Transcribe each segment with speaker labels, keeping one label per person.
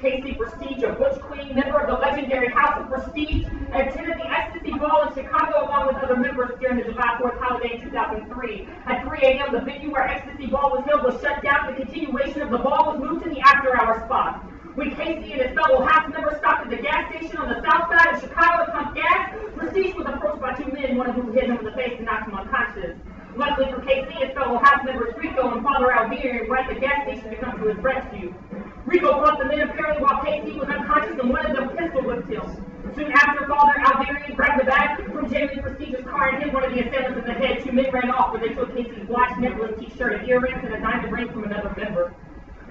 Speaker 1: Casey Prestige, a Butch Queen, member of the legendary House of Prestige, attended the Ecstasy Ball in Chicago along with other members during the July 4th holiday in 2003. At 3 a.m., the venue where Ecstasy Ball was held was shut down. The continuation of the ball was moved to the after-hour spot. When Casey and his fellow House members stopped at the gas station on the south side of Chicago to pump gas, Prestige was approached by two men, one of whom hit him in the face and knocked him unconscious. Luckily for Casey, his fellow House members Rico and Father Alvier were at the gas station to come to his rescue. Rico fought the men apparently while Casey was unconscious and one of them pistol whipped him. Soon after, Father Alvieri grabbed the bag from Jamie Prestige's car and hit one of the assailants in the head. Two men ran off where they took Casey's watch, necklace, t-shirt, and earrings, and a diamond ring from another member.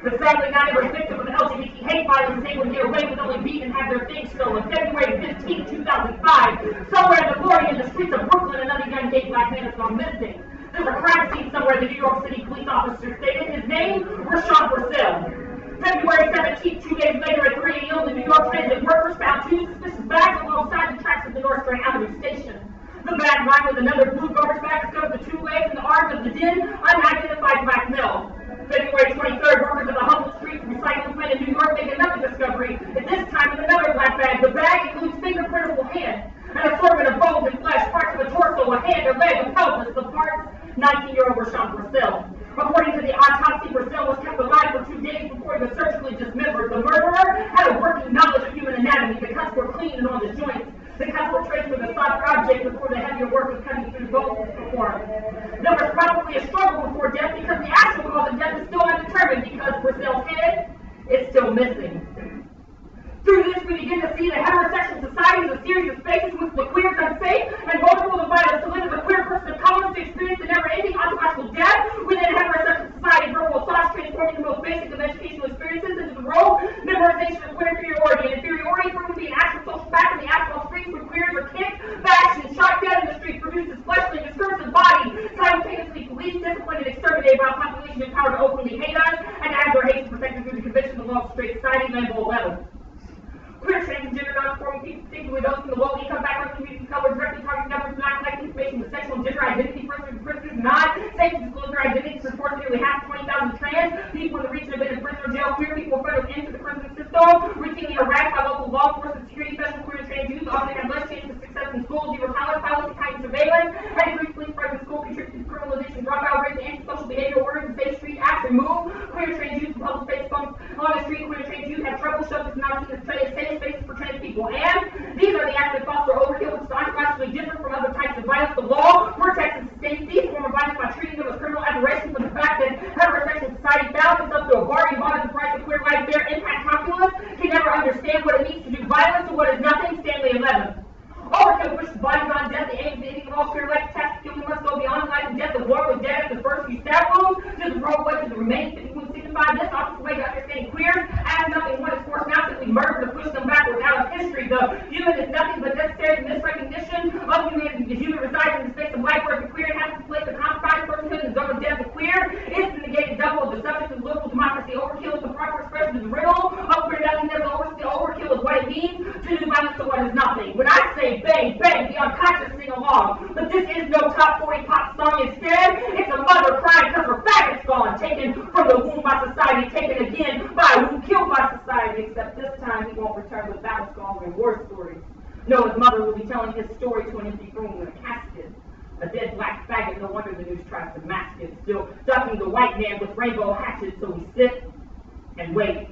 Speaker 1: The sadly not every victim of LGBT hate violence able to get away with only beating and have their things stolen. February 15, 2005, somewhere in the morning in the streets of Brooklyn, another young gay black man has gone missing. There's a crime scene somewhere, the New York City police officer stated. His name, Rashawn Brazell. February 17th, two days later at 3 a.m., the New York Transit workers found two suspicious bags alongside the tracks of the Nostrand Avenue station. The bag lined with another blue garbage bag discovered the two legs and the arms of the dead, unidentified black male. February 23rd, workers at the Humboldt Street recycling plant in New York make another discovery, at this time in another black bag. The bag includes fingerprint of a hand, an assortment of bones and flesh, parts of a torso, a hand, a leg, a pelvis, the parts 19-year-old Rashawn Brazell. According to the autopsy, Brazell was kept alive for two days before he was surgically dismembered. The murderer had a working knowledge of human anatomy. The cuts were clean and on the joints. The cuts were traced with a soft object before the heavier work of cutting through bones was performed. There was probably a struggle before death because the actual cause of death is still undetermined because Brazell's head is still missing. Through this, we begin to see that heterosexual society is a series of spaces which the queer is unsafe and vulnerable to violence. To live as a queer person of color to experience the never-ending ontological death within a heterosexual society, verbal thoughts transforming the most basic of educational experiences into the role, memorization of queer inferiority. And inferiority proven to be an actual social fact in the actual streets where queers are kicked, bashed, and shot dead in the streets, produces fleshly, discursive bodies, simultaneously police, disciplined, and exterminated by a population empowered to openly hate us and act their hate protected through the conviction of the Law of Straight Society, Lambeau 11. Queer, transgender, non-conforming people, particularly those from the low income background community of color, directly targeting numbers, not collecting information with sexual and gender identity, persons, prisoners, not. Safe to disclose their identities, support nearly half 20,000 trans people in the region have been in prison or jail. Queer people federal into the prison system, routinely harassed by local law enforcement, security, special queer and trans youth, often have less chance of success in school, zero tolerance, policy, heightened surveillance, and increased police presence school, contribute to criminalization, dropout rates, antisocial behavior orders, and safe street acts, remove queer trans youth from public space on the street, queer trans youth have trouble shelters not seen as safe spaces for trans people. And these are the acts that foster overkill, which is ontologically different from other types of violence. The law protects and sustains these form of violence by treating them as criminal aberrations for the fact that heterosexual society bound itself to a bargain bought at the price of queer life. Their impact calculus can never understand what it means to do violence and what is nothing. Stanley 11. Overkill pushes bodies on death. The aim of the ending of all queer life task kill. We must go beyond life and death. The war was dead at the first few stab wounds. To the roadway to the remaining 51 signify this opposite way to understanding queers as nothing one is forced now simply murder to push them backward out of history. The human is nothing but necessary misrecognition of humanity. The human resides in the space of life where the queer has to place the compromised personhood and double death. The queer is the negated double of the subject of liberal democracy. Overkill is the proper expression of the riddle of queer nothingness. Over, overkill is what it means to do violence to what is nothing. When I say bang, bang, the unconscious sing along. But this is no top 40 pop song. Instead, it's a mother crying because her fagot's gone, taken from the womb by society, taken again by a womb killed by society. Except this time he won't return with battle scars and war stories. No, his mother will be telling his story to an empty room with a casket. A dead black faggot, no wonder the news tries to mask it. Still ducking the white man with rainbow hatchets, so we sit and wait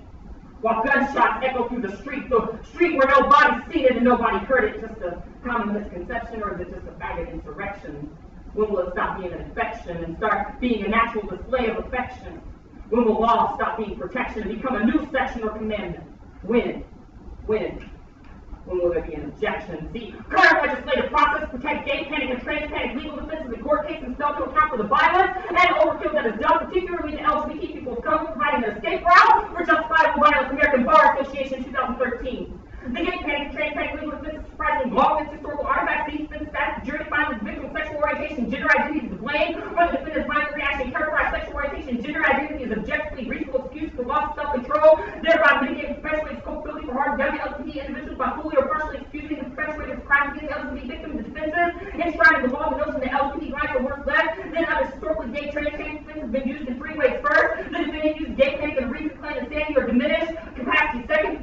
Speaker 1: while gunshots echo through the street, the street where nobody's seen it and nobody heard it, just a common misconception, or is it just a faggot insurrection? When will it stop being an infection and start being a natural display of affection? When will law stop being protection and become a new section or commandment? When? When? When will there be an objection? The current legislative process protects gay panic and trans panic legal defenses in court cases and fail to account for the violence and overkill that is done, particularly to LGBT people of color, providing an escape route for justifiable violence. American Bar Association 2013. The gay panic and trans panic is surprisingly as historical artifacts. These defense facts, jury finds individual sexual orientation, gender identity is to blame for the defendant's violent reaction. Characterized sexual orientation, gender identity is objectively reasonable excuse for loss of self-control, thereby mitigating perpetuating culpability for harm done to LGBT individuals by fully or partially excusing the perpetrator's crimes against LGBT victims. The defenses enshrined in the law the notion that LGBT life are worth less than other historically gay trans panic defense has been used in three ways. First, the defendant used gay panic and reason claim insanity or diminished capacity. Second,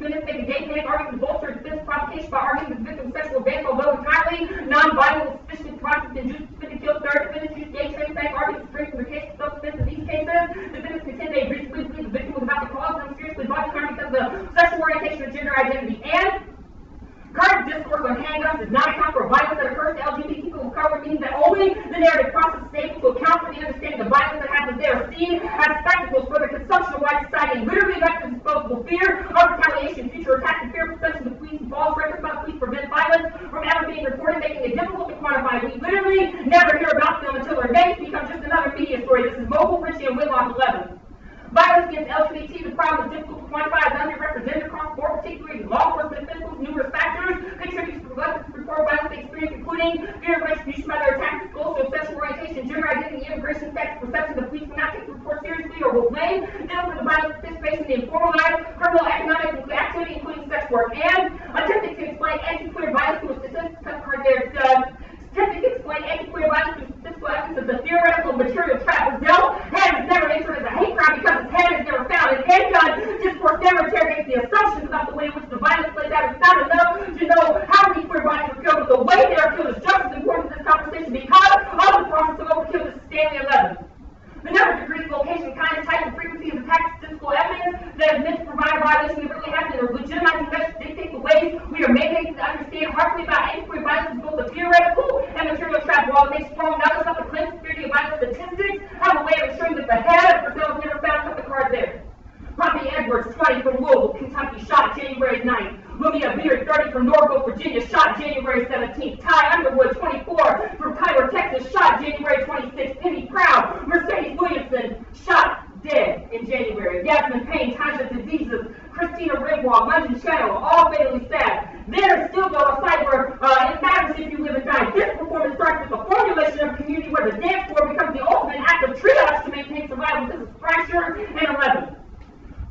Speaker 1: adultery, defense, provocation by arguing the victim sexual advance, although entirely non-violent, sufficient conduct, and juice to kill third defendant, juice gay, trans, bank, arguing to from the case of self-defense. In these cases, defendants contend they reasonably believe the victim was about to cause them seriously bodily harm because of the sexual orientation or gender identity. And Current discourse on handguns does not account for violence that occurs to LGBT people of color, meaning that only the narrative process is able to account for the understanding of violence that happens there, seen as spectacles for the consumption of white society, and literally vectors disposable fear of retaliation, future attacks, and fear perception of police, false records about police prevent violence from ever being reported, making it difficult to quantify. We literally never hear about them until their names become just another media story. This is Mogul, Ritchie, and Whitlock 11. Violence against LGBT, the problem is difficult to quantify as underrepresented across the board, particularly law enforcement officials. Numerous factors contribute to to report violence experience, including fear of retribution by their attackers, social, sexual orientation, gender identity, immigration status, perception that police will not take the report seriously or will blame them for the violent participation in the informal life, criminal, economic activity, including sex work, and attempting to explain anti-queer violence to a statistic card there. Uh, attempting to explain anti-queer violence to statistical evidence of the theoretical material trap. Brazell has never entered as a hate crime because its head is never found. And handgun discourse never interrogates the assumptions about the way in which the violence plays out. It's not enough to know how many queer bodies were killed, but the way they are killed is just as important to this conversation because of the process of overkill. Is Stanley 11. The number, degree, of location, kind, type, and frequency of attacks statistical evidence that is meant to provide a violation that really happened or legitimizing measures dictate the ways we are mandated to understand harshly about anti-queer violence both a theoretical and material trap. It makes strong knowledge of the claims theory of violence statistics have a way of ensuring that the head of Brazell is never found. Put the card there. Papi Edwards, 20 from Louisville, Kentucky, shot January 9th. Lamia Beard, 30 from Norfolk, Virginia, shot January 17th. Ty Underwood, 24 from Tyler, Texas, shot January 26th. Penny Proud, Mercedes Williamson, shot dead in January. Yasmin Payne, Taja DeJesus, Kristina Reinwald, London Shadow, all fatally stabbed. There is still a site where uh, it matters if you live and die. This performance starts with the formulation of community where the dance floor becomes the ultimate act of triage to maintain survival. This is Fracture and 11.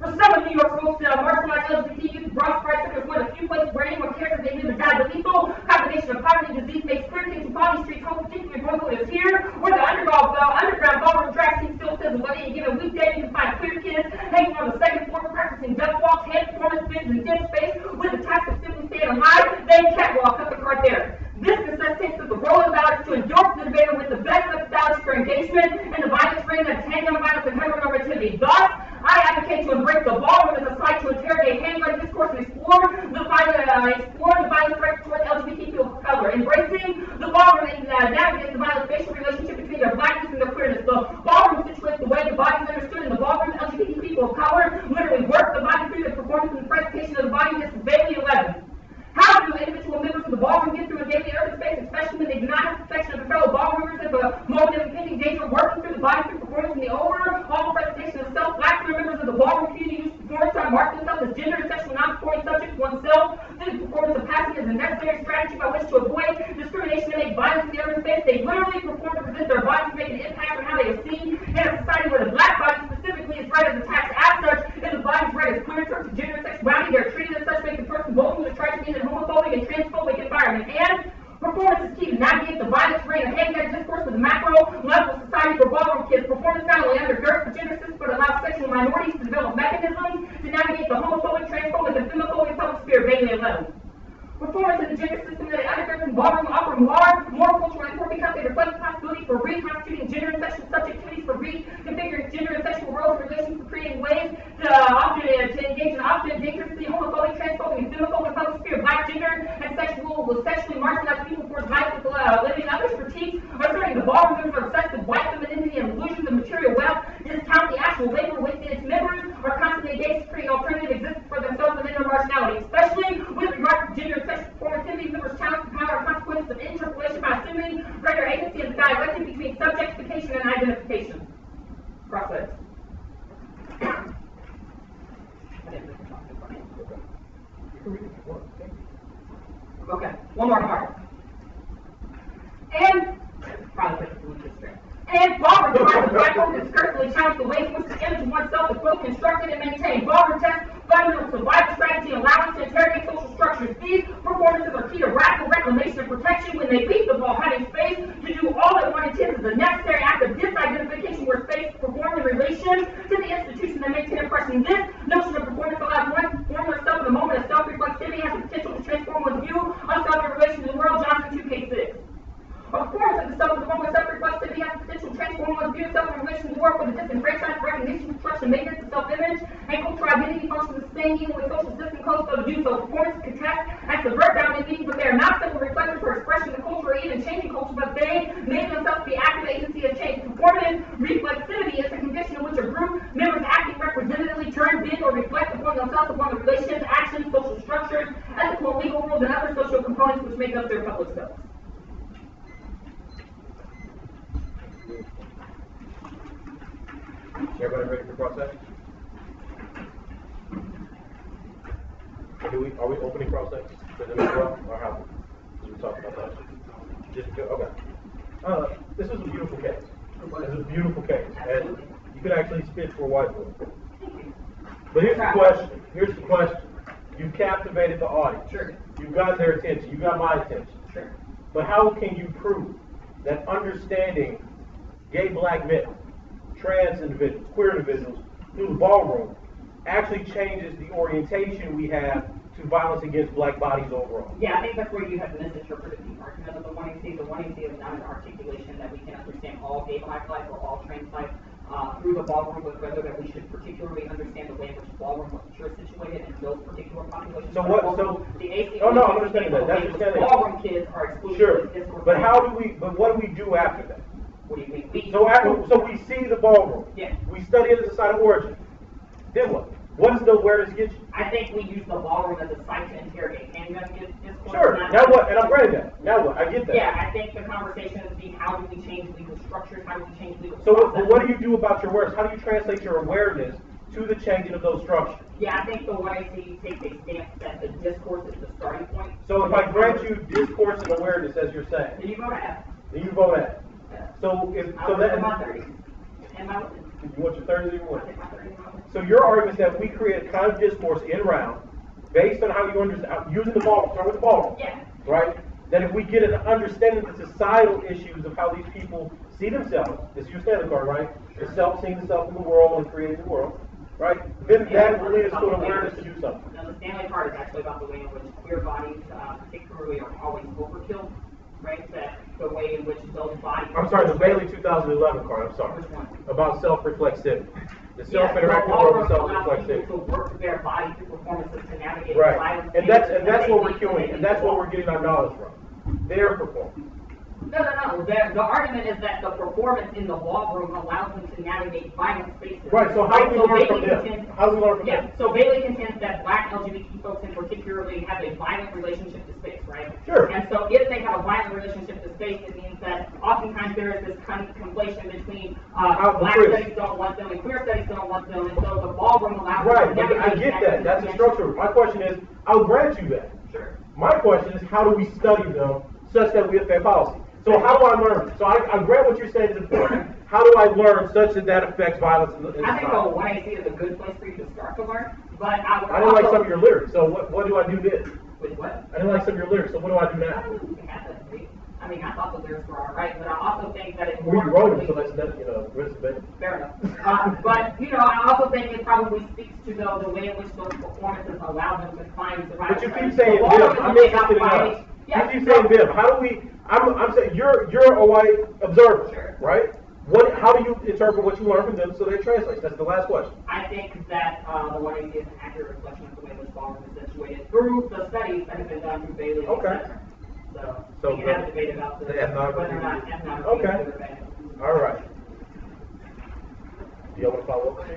Speaker 1: For some of New York folks, uh, marginalized LGBT youth, Bronx Pride Center one of few places where anyone cares if they live or die. The lethal combination of poverty and disease makes clear things Bobby Street, home particularly Brooklyn is here, where the underdog, uh, underground ballroom drag scene still says what any given weekday you can find queer kids hanging on the second floor practicing duck walks, hand performance spins in dead space with the task of simply staying alive. They catwalk up the cart there. This necessitates that the role of violence to endorse the debater with the best of methodology for engagement and the violence ring is handgun violence and heteronormativity. Thus, I advocate to embrace the ballroom as a site to interrogate handgun discourse and explore the violence, uh, explore the violence threats towards LGBT people of color. Embracing the ballroom and uh, navigating the violent facial relationship between their blackness and their queerness. The ballroom situates the way the body is understood in the ballroom. LGBT people of color literally work the body through the performance and the presentation of the body. This is Bailey 11. How do individual members of the ballroom get through a daily urban space, especially when they do not have protection of their fellow ballroomers if a moment of impending danger of working through the body through performance in the overall presentation of self? Black members of the ballroom community use performance to mark themselves as gender and sexual non-performing subjects oneself. This performance of passing is a necessary strategy by which to avoid discrimination and make violence in the urban space. They literally perform to present their bodies to make an impact on how they are seen in a society where the black body specifically is read as attacked as such, and the body is read as queer in terms of gender and sexuality. They're treated as such, making the person vulnerable to try to homophobic and transphobic environment. And Performance is key to navigate the violence ring of handgun discourse with the macro level society for ballroom kids. Performance not only undergirds the gender system, but allows sexual minorities to develop mechanisms to navigate the homophobic, transphobic, and femophobic public sphere, Bailey 11. Performance in the gender system that undergirds and ballroom offer more, more cultural because they reflect the possibility for reconstituting gender and sexual subjectivities, for reconfiguring gender and sexual roles and relations, for creating ways to often uh, to engage in often dangerously homophobic, transphobic, and femophobic public sphere. Black gender and sexual with sexually marginalized people for life with uh, living others critiques asserting the ballroom are obsessed with white femininity and illusions of material wealth, discount the actual labor within its members, are constantly engaged to create alternative existence for themselves within their marginality, especially with regard to gender and performativity. Members challenge power and consequences of interpolation by assuming greater agency the dialectic between subjectification and identification. Cross. Okay, one more part. And probably put the this straight. And Barbara the hole discursively challenge the ways which the image of oneself is both constructed and maintained. Barbara tests fundamental survival strategy and us to interrogate social structures. These performances are key to radical reclamation and protection when they beat the ball, having space to do all that one intends is a necessary act of disidentification where space performed in relation to the institution that makes an impression. This notion of performance allows one to form oneself in a moment of self-reflexivity has the potential to transform one's view of course, at the start of the Roman suffrage must be has the potential transform one's view of self in relation to war for the disenfranchised recognition, trust, and maintenance of self-image, and cultural identity functions sustaining with social system Close to to do so. Performance contest and subvert down these, but they are not simple reflections for expression of culture or even changing culture, but they may themselves be active agency of change. Performative reflexivity is a condition in which a group members acting representatively turn, bend, or reflect upon themselves, upon the relations, actions, social structures, ethical legal rules, and other social components which make up their public selves.
Speaker 2: Everybody ready for section? Do we, are we opening cross section for them as well, or how? Did we talk about that? Just, go- okay. Uh, this is a beautiful case. This is a beautiful case, and you could actually spit for a whiteboard. But here's the question, here's the question. You've captivated the audience.
Speaker 1: Sure.
Speaker 2: You've got their attention, you got my attention.
Speaker 1: Sure.
Speaker 2: But how can you prove that understanding gay black men, trans individuals, queer individuals through the ballroom actually changes the orientation we have to violence against black bodies overall?
Speaker 1: Yeah, I think that's where you have misinterpreted the argument of the one AC. The one AC is not an articulation that we can understand all gay black life or all trans life uh, through the ballroom, but rather that we should particularly understand the way in which ballroom culture is situated in those particular populations.
Speaker 2: So what- so-
Speaker 1: the AC.
Speaker 2: Oh, no, I'm understanding that. That's understanding.
Speaker 1: Ballroom kids are excluded.
Speaker 2: Sure,
Speaker 1: from this discourse.
Speaker 2: but how do we, but what do we do after that?
Speaker 1: You? We-
Speaker 2: So after, so we see the ballroom.
Speaker 1: Yeah.
Speaker 2: We study it as a site of origin. Then what? What does the awareness get you?
Speaker 1: I think we use the ballroom as a site to interrogate handgun dis- discourse.
Speaker 2: Sure, now what? And I'm granted that. Now what? I get that.
Speaker 1: Yeah, I think the conversation is being, how do we change legal structures? How do we change legal
Speaker 2: So what,
Speaker 1: processes?
Speaker 2: what do you do about your awareness? How do you translate your awareness to the changing of those structures?
Speaker 1: Yeah, I think the way he takes a stance that the discourse is the starting point.
Speaker 2: So if I grant you discourse and awareness, as you're saying,
Speaker 1: Then you to F.
Speaker 2: then you vote at.
Speaker 1: Yeah.
Speaker 2: So if, so that,
Speaker 1: in my thirties. And my,
Speaker 2: you want your third or what?
Speaker 1: think my thirties.
Speaker 2: So your argument is that we create a kind of discourse in round, based on how you understand, using the ball, start with the ball.
Speaker 1: Yeah.
Speaker 2: right? That if we get an understanding of the societal issues of how these people see themselves, this is your standard card, right? The self seeing the self in the world and creating the world, right? Then that will lead us to awareness to do something.
Speaker 1: Now, the Stanley card is actually about the way in which queer bodies, uh, particularly are always overkill, right? That the way in which those bodies.
Speaker 2: I'm sorry, the Bailey 2011 card, I'm sorry.
Speaker 1: Which one?
Speaker 2: About self-reflexivity. The self-interactive
Speaker 1: so
Speaker 2: world of self-reflexivity.
Speaker 1: To work their body performances to navigate
Speaker 2: Right, and that's, and that's what we're
Speaker 1: to
Speaker 2: doing, and that's what we're getting our knowledge from. Their performance.
Speaker 1: No, no, no. The, the argument is that the performance in the ballroom allows them to navigate violent spaces.
Speaker 2: Right, so how do we
Speaker 1: so
Speaker 2: learn from
Speaker 1: Bailey contends-
Speaker 2: How do we learn from
Speaker 1: Yeah,
Speaker 2: them?
Speaker 1: so Bailey contends that black LGBT folks in particularly have a violent relationship to space, right?
Speaker 2: Sure.
Speaker 1: And so if they have a violent relationship to space, it means that oftentimes there is this kind of conflation between, uh, black
Speaker 2: Chris.
Speaker 1: studies don't want them and queer studies don't want them, and so the ballroom allows. them to
Speaker 2: navigate. Right, I get that, that's a
Speaker 1: connection.
Speaker 2: structure. My question is, I'll grant you that.
Speaker 1: Sure.
Speaker 2: My question is, how do we study them such that we affect policy? So how do I learn? So I, I grant what you're saying is important. How do I learn such that that affects violence in the in
Speaker 1: I think the one AC is a good place for you to start to learn, but I would
Speaker 2: I didn't like some of your lyrics, so what, what do I do then?
Speaker 1: With what?
Speaker 2: I didn't like some of your lyrics, so what do I do
Speaker 1: I
Speaker 2: now?
Speaker 1: don't know if you can have that. I mean, I thought the lyrics were all right, but I also think that it's
Speaker 2: We
Speaker 1: more.
Speaker 2: wrote them, so that's, that, you know, risk
Speaker 1: Fair enough. Uh, but, you know, I also think it probably speaks to the, the way in which those performances allow them to find survival.
Speaker 2: But you keep saying
Speaker 1: The
Speaker 2: them,
Speaker 1: is
Speaker 2: I'm interested in
Speaker 1: Yeah,
Speaker 2: You keep saying them, how do we, I'm, I'm saying, you're, you're a white observer,
Speaker 1: Sure.
Speaker 2: right? What, how do you interpret what you learn from them so that it translates? That's the last question.
Speaker 1: I think that, uh, the AC is an accurate reflection of the way which ballroom is situated through the studies that have been done through Bailey,
Speaker 2: Okay.
Speaker 1: So,
Speaker 2: So
Speaker 1: we can have a debate about the,
Speaker 2: the ethnography.
Speaker 1: whether or not ethnography
Speaker 2: Okay.
Speaker 1: is good or bad.
Speaker 2: All right. Do y'all want to follow up?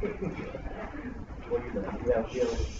Speaker 2: What do you think? You have, you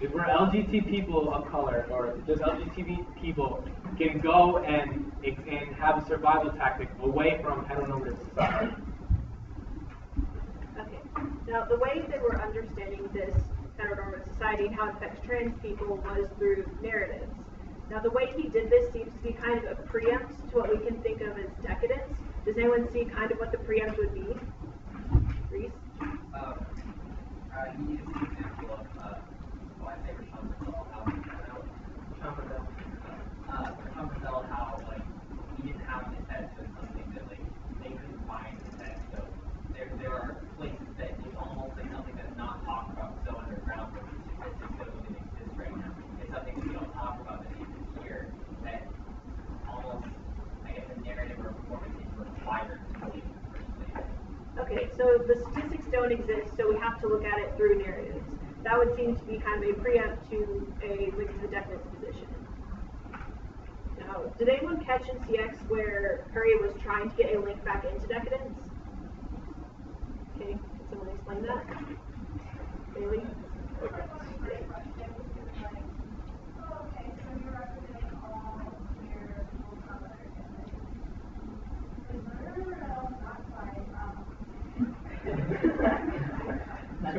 Speaker 3: If we're
Speaker 4: LGBT people of color,
Speaker 5: or just LGBT people, can go and and have a survival tactic away from heteronormative society.
Speaker 6: Okay. Now, the way that we're understanding this heteronormative society and how it affects trans people was through narratives. Now, the way he did this seems to be kind of a preempt to what we can think of as decadence, does anyone see kind of what the preamp would be? Reese?
Speaker 4: Uh, uh, an example of uh, why they were how. Uh, how uh,
Speaker 6: okay, so the statistics don't exist, so we have to look at it through narratives. That would seem to be kind of a preempt to a link to the definite position. Now, did anyone catch in CX where Curry was trying to get a link back into decadence? Okay, can someone explain that? Bailey? Okay.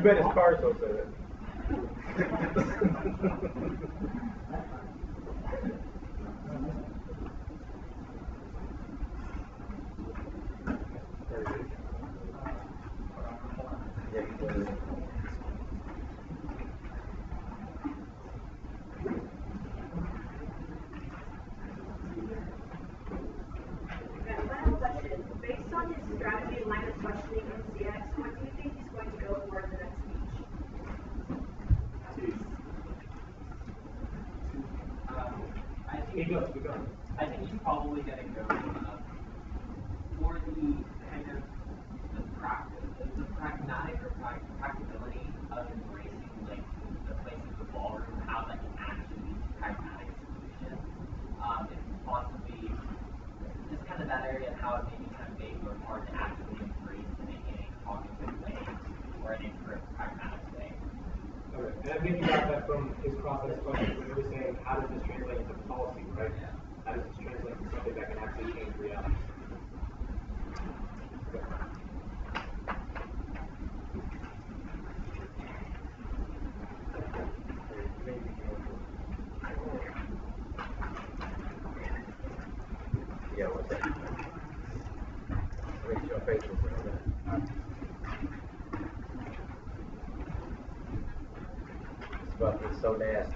Speaker 6: bet his
Speaker 4: car so said it. so nasty.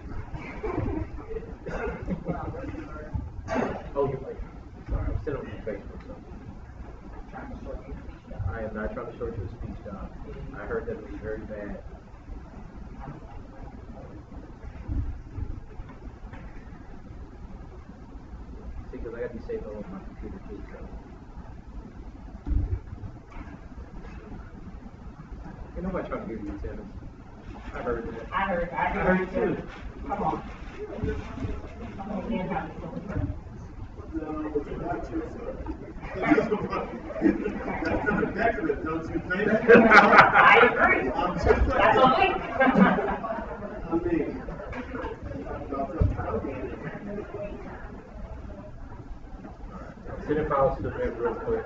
Speaker 4: Sit in
Speaker 5: house to bed real quick.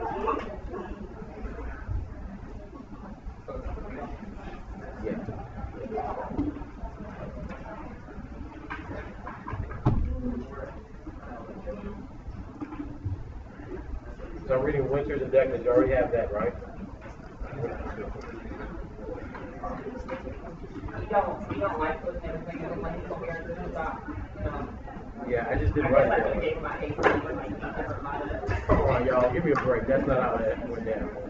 Speaker 2: Yeah. So I'm reading Wynter's and Indictment. You already have that, right?
Speaker 3: You don't, you don't like looking at everything, and like, it's over here, about, you know.
Speaker 2: Yeah, I just didn't
Speaker 3: guess
Speaker 2: write
Speaker 3: I
Speaker 2: that.
Speaker 3: could
Speaker 2: one.
Speaker 3: give my eight, like, each different mindset.
Speaker 2: Come on, y'all, give me a break. That's not how that went down.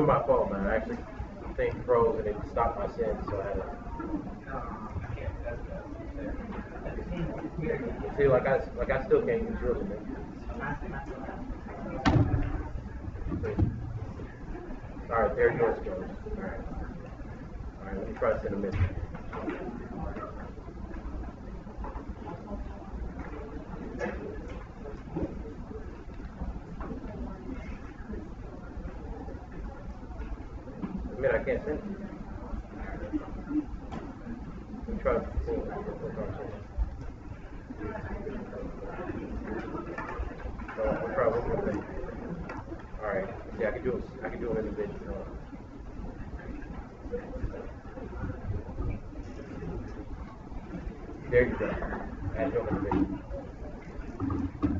Speaker 2: Wasn't my fault, man, I actually think froze and it stopped my send, so I had to. See, like I, like I still can't use yours, man. Alright, there yours goes. Alright. Alright, let me try to send a message. I mean, I can't send it. To see. More. Alright, yeah, I can do it, I can do it individually. There you go. Add your individual. Alright.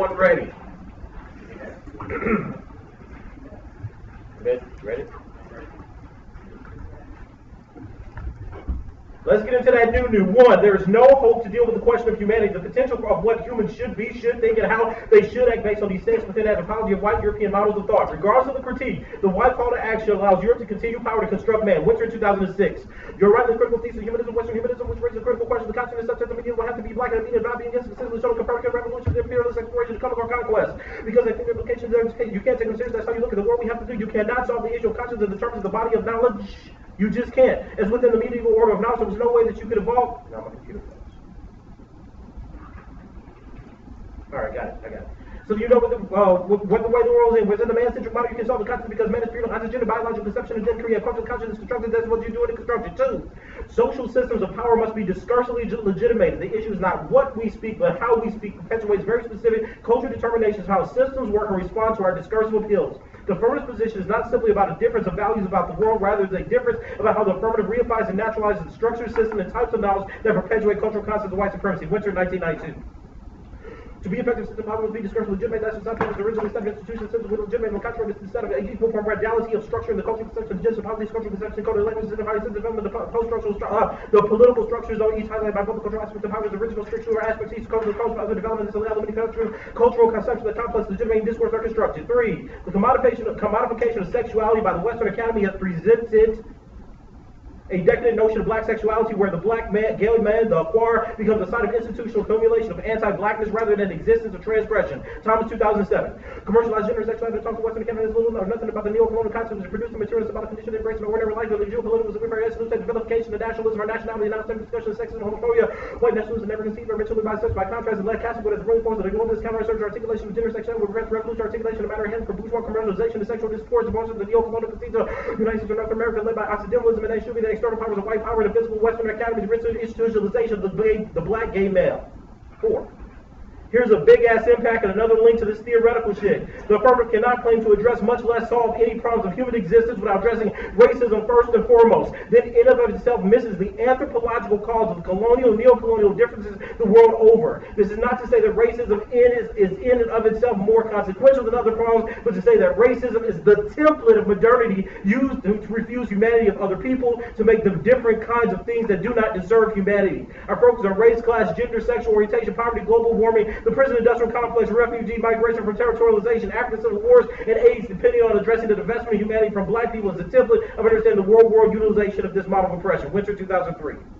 Speaker 2: Everyone ready? Ready? Ready? Let's get into that new new one. There is no hope to deal with the question of humanity, the potential of what humans should be, should think, and how they should act based on these things within that anthropology of white European models of thought. Regardless of the critique, the white call to action allows Europe to continue power to construct man. Wynter 2006. You're right the critical thesis of humanism, Western humanism, which raises the critical question the consciousness such that the media will have to be black and media not being specifically showing Copernican revolution, the imperialist exploration, the coming conquest. Because I think the implications there, you can't take them serious. That's how you look at the world we have to do. You cannot solve the issue of consciousness the terms of the body of knowledge. You just can't. As within the medieval order of knowledge, there was no way that you could evolve. Now my computer. All right, got it. I got it. So you know what the, uh, what, the way the world is in. Within the man-centric model, you can solve the concept because man is pure, gender, biological conception, and then create cultural consciousness is constructed. That's what you do in the construction too. Social systems of power must be discursively legitimated. The issue is not what we speak, but how we speak perpetuates very specific cultural determinations of how systems work and respond to our discursive appeals. The affirmative position is not simply about a difference of values about the world, rather it's a difference about how the affirmative reifies and naturalizes the structure, system, and types of knowledge that perpetuate cultural concepts of white supremacy. Wynter 1992. To be effective, system model must be discursively legitimate. That's not the originally established institution systems with legitimate and contrary instead of an equal form reality of structure in the cultural conception, the of politics, cultural conception, coded languages, and how system development, the post-structural, stru- uh, the political structures on each highlighted by both the cultural aspects of how original structural aspects, each cultural codes, other developments, and elements, cultural, cultural conception, the complex legitimating discourse are constructed. Three, the commodification of, commodification of sexuality by the Western Academy has presented a decadent notion of black sexuality where the black man, gay man, the acquire, becomes a site of institutional accumulation of anti-blackness rather than existence of transgression. Thomas 2007. Commercialized gender sexuality talks to Western Academy is little or nothing about the neo-colonial concepts produce the materials about the condition of embracing of ordinary life, the geopolitical significance, absolute vilification of nationalism or nationality, non discussion of sexism, and homophobia, white nationalism never conceived or mentioned by such by contrast, and led Catholic what is really forms of the globalist counter-research articulation of gender sexuality with revolutionary articulation of matter hence for bourgeois commercialization of sexual discourse, emotions of the neo-colonial conceits of United States of North America led by Occidentalism, and they should be the external powers of white power the physical Western Academy's institutionalization of the, the black gay male. Four. Here's a big ass impact and another link to this theoretical shit. The affirmative cannot claim to address, much less solve any problems of human existence without addressing racism first and foremost. Then, in and of itself, misses the anthropological cause of colonial, neo-colonial differences the world over. This is not to say that racism in is, is in and of itself more consequential than other problems, but to say that racism is the template of modernity used to refuse humanity of other people, to make them different kinds of things that do not deserve humanity. Our focus on race, class, gender, sexual orientation, poverty, global warming, the prison industrial complex, refugee migration from territorialization, African civil wars, and AIDS, depending on addressing the divestment of humanity from black people as a template of understanding the world war utilization of this model of oppression. Wynter 2003.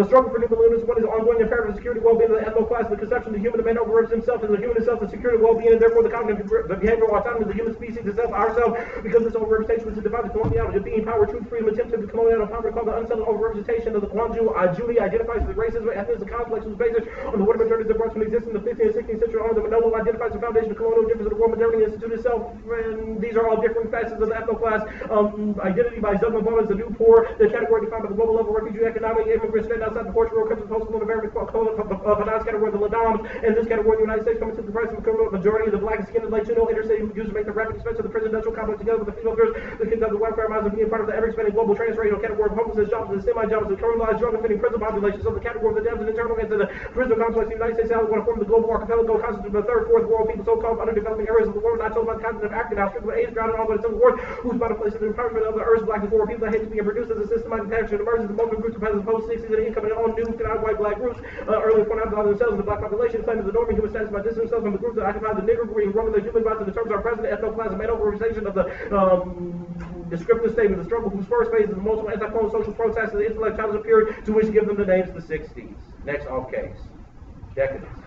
Speaker 2: The struggle for new millennium is one is ongoing imperative of security, well-being of the ethno class, the conception of the human man overrips himself as the human itself, the security, well-being, and therefore the cognitive, the behavioral autonomy of the human species itself, ourselves, because this overrepresentation was to divide the coloniality of being, power, truth, freedom, attempt to the colonial power called the unsettled overrepresentation of the Guangzhou Ajuli identifies with racism, ethnicity, complex was based on the word modernities that brought from existence in the 15th and 16th century on the Mignolo identifies the foundation of colonial difference of the world modernity institute itself, and these are all different facets of the ethno class um, identity by Zygmunt Bauman as the new poor, the category defined by the global level refugee economic immigrants, outside the Portugal countries, the post-colonial American uh, finance category, the Ladams, and this category, the United States coming to the price of a majority of the black and skinned Latino inner-city who use to make the rapid expense of the presidential complex together with the female the kids of the welfare miles of being part of the ever-expanding global transracial category of homelessness, jobs, the semi-jobs, the criminalized drug and prison populations of the category of the devs and internal into the prison complex the United States, how want to form the global archipelago constituted of the third, fourth world people, so-called underdeveloping areas of the world, not told about the continent of Africa, now stripped with AIDS, drowning all by the civil war, whose by the place of the empowerment of the earth's black and poor people that hate to be produced as a systematic action emerges the multiple groups of peasants post 60s and income and all new not white black groups, uh, early out about themselves in the black population, claiming the normal human status by distancing themselves from the groups that occupy the nigger green, running the human rights in the terms of our president, ethnoclasm, and overrepresentation of the um, descriptive statement, the struggle whose first phase is the multiple anti-colonial social protests of the intellect challenge period to which give them the names the 60s. Next off case. Decadence.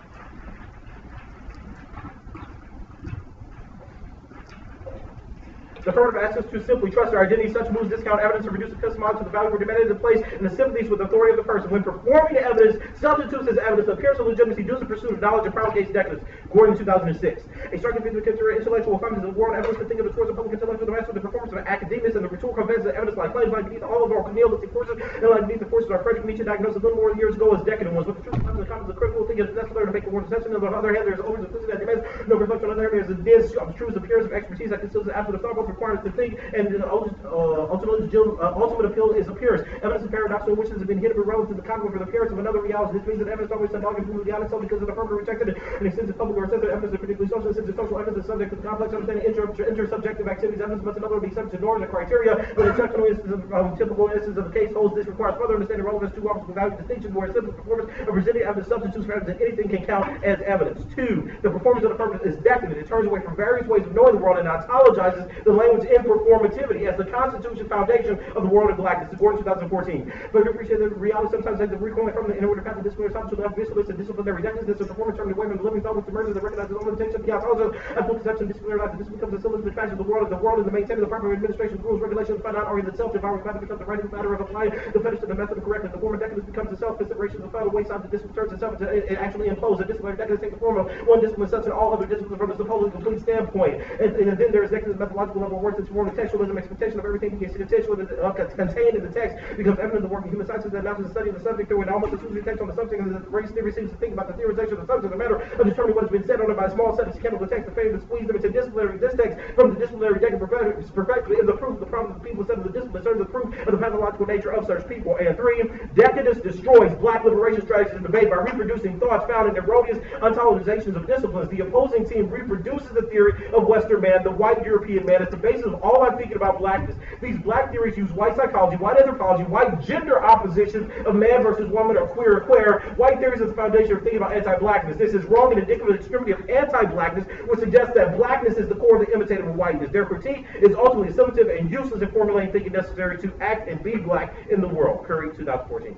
Speaker 2: Affirmative access to simply trust their identity, such moves discount evidence and reduce the customize to the value or demanded in place in the sympathies with authority of the person. When performing the evidence substitutes as evidence, appears of legitimacy due to the pursuit of knowledge and promulgates decadence. Gordon, 2006. A striking feature of consider intellectual function of the world evidence to think of it towards of public intellectual device with the performance of academics and the rhetorical events of evidence like claims like beneath all of our nihilistic forces and like beneath the forces of Frederick Nietzsche diagnosed a little more years ago as decadent ones. But the truth of the comments of critical thinking is necessary to make the world sensitive. On the other hand, there's always a that demands no reflection on the other hand, there's a dis of truth, appearance of expertise that considers the absolute thought both requires to think and the uh, ultimate, uh, ultimate appeal is appearance. Evidence is paradoxical, which has been hidden but relative to the content of the appearance of another reality. This means that evidence always symbolic and proves the honest because of the affirmative rejected and extensive public or sensitive evidence, particularly social sensitive social evidence is subject the complex understanding inter intersubjective activities. Evidence must another be subject to norms and criteria. But exceptional instances of um, typical instances of the case holds this requires further understanding of relevance to opposite without distinction where simple performance of presenting evidence substitutes for evidence anything can count as evidence. Two, the performance of the affirmative is definite. It turns away from various ways of knowing the world and ontologizes the language in performativity as the Constitution foundation of the world of blackness, according to 2014. But we appreciate that reality sometimes has the recoil from the in order to pass the disciplinary to the visualist and disciplinary decadence, the performance turning away from the living thought with the murder that recognizes all limitations of the ontology as full conception disciplinary life. This becomes a syllogism fashion of the world of the world and the maintaining the proper administration rules, regulations, finite orient itself, the environment matter becomes the writing matter of applying the fetish to the method of correctness. The form of decadence becomes the self-consideration of the final wayside the discipline turns itself into it, it actually imposes a disciplinary decadence takes the form of one discipline such and all other disciplines from a supposedly complete standpoint. And, and then there's decadence methodological level of work that's form of textualism, expectation of everything being contextual uh, contained in the text becomes evident in the work of human sciences that announces the study of the subject through an almost exclusive text on the subject and the race theory seems to think about the theorization of the subject as a matter of determining what has been said on it by small set of chemical text, the failure to squeeze them into disciplinary this from the disciplinary decadence perfectly is the proof of the problem of the people said of the discipline serves the proof of the pathological nature of such people. And three, decadence destroys black liberation strategies and debate by reproducing thoughts found in erroneous ontologizations of disciplines. The opposing team reproduces the theory of Western man, the white European man, as the basis of all I'm thinking about blackness. These black theories use white psychology, white anthropology, white gender opposition of man versus woman or queer or queer. White theories as the foundation of thinking about anti-blackness. This is wrong and indicative extremity of anti-blackness, which suggests that blackness is the core of the imitative whiteness. Their critique is ultimately assimilative and useless in formulating thinking necessary to act and be black in the world. Curry, 2014.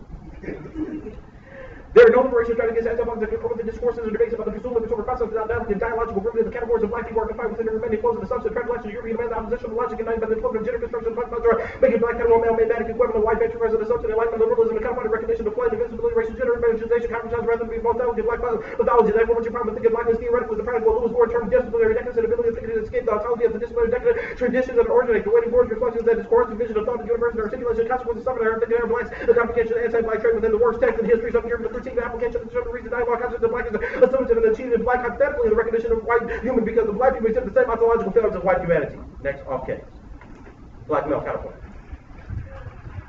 Speaker 2: There are no liberation strategies as among the, the discourses and debates about the consumer over process without doubt and dialogical primitive the categories of black people are confined within the remaining flows of the substance translation European man, the opposition of logic united by the equivalent of gender construction of black culture, making black category male manic equivalent of white venture of the substance enlightenment liberalism and codified recognition of play invisibility racial gender evangelization compromise rather than being mortality black pathology therefore what you problem thinking blackness theoretically is the practical Lewis Ward term disciplinary decadence and ability of thinking to escape the ontology of the disciplinary decadent traditions that originate the waiting boards reflections that discourse division of thought the universe and articulation consequences of suffering thinking of blacks the complication of anti-black trade within the worst text and histories of Europe the critique the application of the the reason dialogue concept of black is assimilative and achieved in black hypothetically in the recognition of white human because the black people accept the same ontological failures of white humanity. Next off case. Black male counterpoint.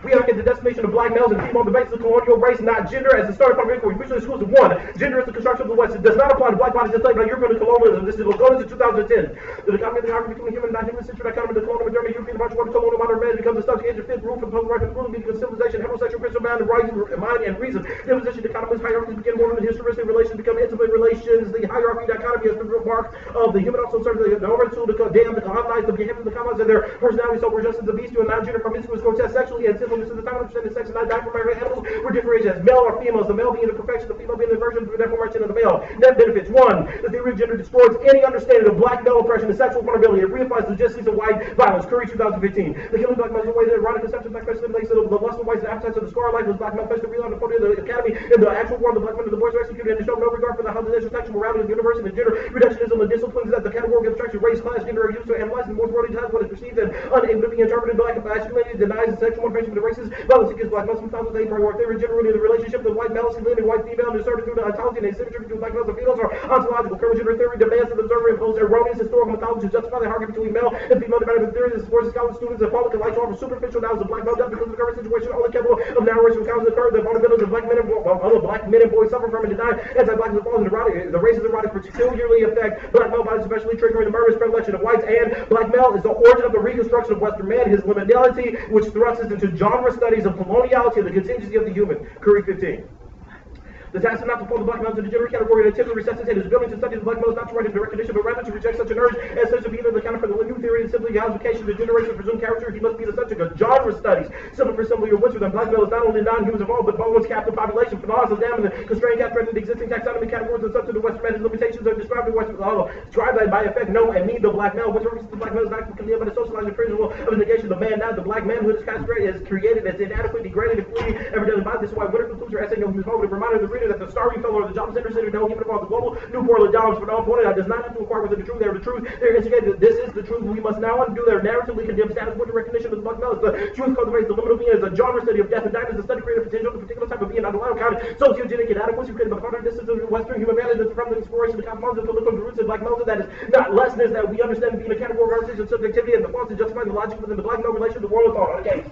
Speaker 2: We look at the decimation of black males and female on the basis of colonial race, not gender, as the starting point inquiry. Mutually exclusive. One, gender is the construction of the West. It does not apply to black bodies enslaved by European colonialism. This is Lugones in 2010. The economy of the economy between human and non-human century economy, of the colonial modernity, European march one colonial modern man becomes the subject of fifth rule from and ruling because civilization, heterosexual Christian man, rising mind and reason. The imposition economies, hierarchies begin more than historicity relations become intimate relations. The hierarchy dichotomy has been mark of the human also serves the tool to condemn, the colonized, the behavior of the commons and their personality, so as the beast to a non-gender promiscuous grotesque sexually and sinfulness of the time of the sex and not die from every animals were differentiated as male or females, the male being the perfection, the female being the version of the deformation of the male. Net benefits. One, the of gender destroys any understanding of black male oppression and sexual vulnerability. It reifies the justice of white violence. Curry 2015. The killing black males in ways that erotic conception, black flesh stimulates the, the lustful ways and appetites of the scar life was black male real on the podium of the academy in the actual war the black men of the boys were executed and show no regard for the holiday sexual morality of the universe and the gender reductionism and disciplines that the category of abstraction, race, class, gender are used to analyze and more broadly what is perceived and unable to be interpreted black masculinity denies the sexual motivation the races, violence against black males, found they prior theory, generally the relationship of white male, and white female, and asserted through the ontology and asymmetry between black males and females are ontological. Gender theory demands that the observer impose erroneous historical mythology to justify the hierarchy between male and female development theories and supports scholars, students, and public alike to offer superficial knowledge of black male death because of the current situation only capable of narration accounts of the current vulnerabilities of black men and of other black men and boys suffer from and deny anti-black and falls and erotic. The racist erotic particularly affect black male bodies, especially triggering the murderous predilection of whites. And black male is the origin of the reconstruction of Western man, his liminality, which thrusts us into genre studies of coloniality and the contingency of the human. Curry 15. The task is not to pull the black male to the gender category and attempt to resuscitate his ability to study the black male is not to write into recognition, but rather to reject such an urge as such of either the counter for the new theory and simply gasification of the generation of presumed character. He must be the subject of genre studies. Simple for simple, your Wynter, the black male is not only non-humans of all, but both captive population. Of damn and the constrained gap threatening the existing taxonomy categories and such of the Western man, his limitations are described in Western law. Described by effect, no, and me, the black male, which references the black male is not condemned by the socializing principle of negation of the man. Now, the black manhood is is created as inadequate, degraded, and fleeting, evidently by this why Wynter concludes her essay, no human moment, reminding the that the starry fellow or the job center center, no human involved, the global new poorly jobs, but all pointed out does not have to inquire whether the truth, they are the truth. They're instigated this is the truth. We must now undo their narratively condemned status the recognition of the black male. as The truth cultivates the limit of being as a genre study of death and dying is a study creative potential of a particular type of being, not allowed count sociogenic inadequacy created by the further distance of Western human manhood from the exploration of the compounds of political roots of black males that is not lessness that we understand being a category of organization subjectivity and the false to justify the logic within the black male relation to the world of thought. Okay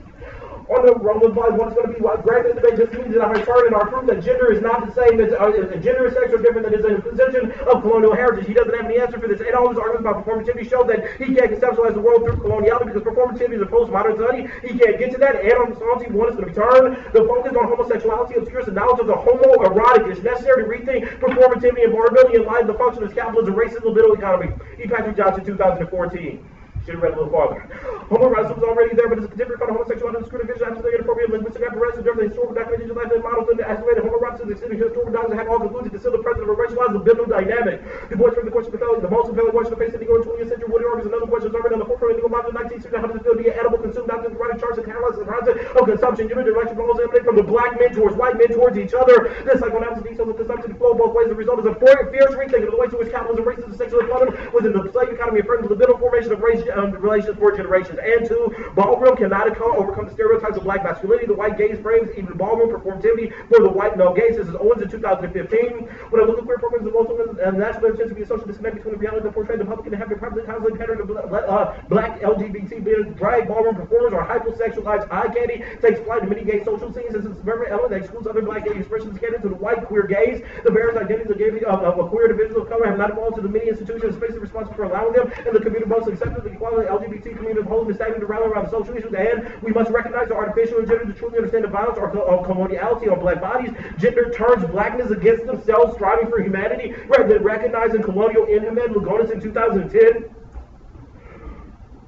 Speaker 2: on the Roman what is going to be what granted debate just means that I'm returning our proof that gender is not the same as uh, gender and sex are different. That is a position of colonial heritage. He doesn't have any answer for this. And all his arguments about performativity show that he can't conceptualize the world through coloniality because performativity is a postmodern study. He can't get to that. And on Psalms, one is going to return the focus on homosexuality obscures the knowledge of the homoerotic. It's necessary to rethink performativity and vulnerability in light of the function of capitalism, racism, middle economy. E. Patrick Johnson, 2014. Should have read a little farther. Homoeroticism is already there, but it's a contemporary kind of homosexuality, discrimination, vision, absolutely inappropriate linguistic apparatus, different historical documentation, life and models, and the estimated homoeroticism, extending historical documents have all concluded to still the presence of a racialized biblical dynamic. The voice from the question of the the most compelling question of the 20th century woody organs, another question is already on the forefront of the modern 19th century, how does it feel to be edible, consumed, not just writing charts and catalyzed the process of consumption, human direction flows emanate from the black men towards white men towards each other. This psychoanalysis details of consumption flow both ways. The result is a fierce rethinking of the ways in which capitalism, racism, and sexual employment within the slave economy affirms the middle formation of race um, relations for generations. And two, ballroom cannot overcome the stereotypes of black masculinity. The white gaze frames even ballroom performativity for the white male gaze. This is Owens in 2015. When I look at queer programs, the most women, and that's what tends to be a social disconnect between the reality that portrayed the public and the been probably constantly pattern of uh, black LGBT being drag ballroom performers or hypersexualized eye candy takes flight in many gay social scenes. This is a very element that excludes other black gay expressions catered to the white queer gaze. The various identities of, gay, of, of a queer individual of color have not evolved to the many institutions spaces responsible for allowing them and the community most accepted the equality of the LGBT community of whole and stagnant around around social issues. And we must recognize the artificial and gender to truly understand the violence or, or coloniality on black bodies. Gender turns blackness against themselves, striving for humanity, rather than recognizing colonial inhuman Lugones in 2010.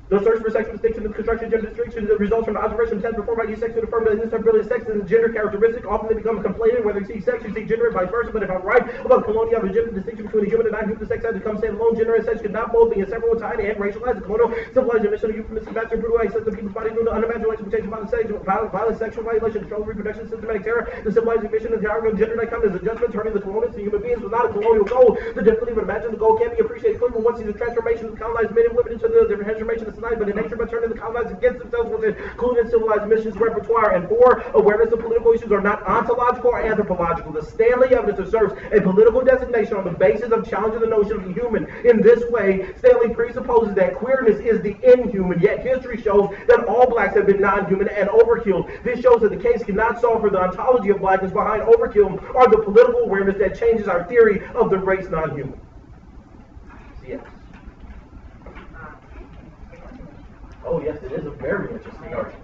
Speaker 2: The search for sexual distinction in construction of gender distinction that results from the observation tests performed by these sex to affirm that instability of sex and gender characteristic. Often they become conflated, whether see sex, see gender, and vice versa. But if I'm right about the colonial of the gender distinction between the human and non-human sex has become standalone, gender and sex could not both be inseparable, tied, and racialized. The colonial civilized admission of euphemistic master brutal acts the people's body through the unimaginable exploitation, violent, sex, violent, violent sexual violation, control, reproduction, systematic terror. The civilized admission of the hierarchy of gender dichotomy is a judgment turning the colonials to human beings without a colonial goal. The difficulty of imagining the goal can be appreciated clearly once the transformation of colonized men and women into the different transformation of but the nature, but turning the colonized against themselves was included in civilized missions repertoire. And four, awareness of political issues are not ontological or anthropological. The Stanley evidence asserts a political designation on the basis of challenging the notion of the human. In this way, Stanley presupposes that queerness is the inhuman, yet history shows that all blacks have been non-human and overkill. This shows that the case cannot solve for the ontology of blackness behind overkill or the political awareness that changes our theory of the race non-human. Yes. Oh, yes, it is a very interesting argument.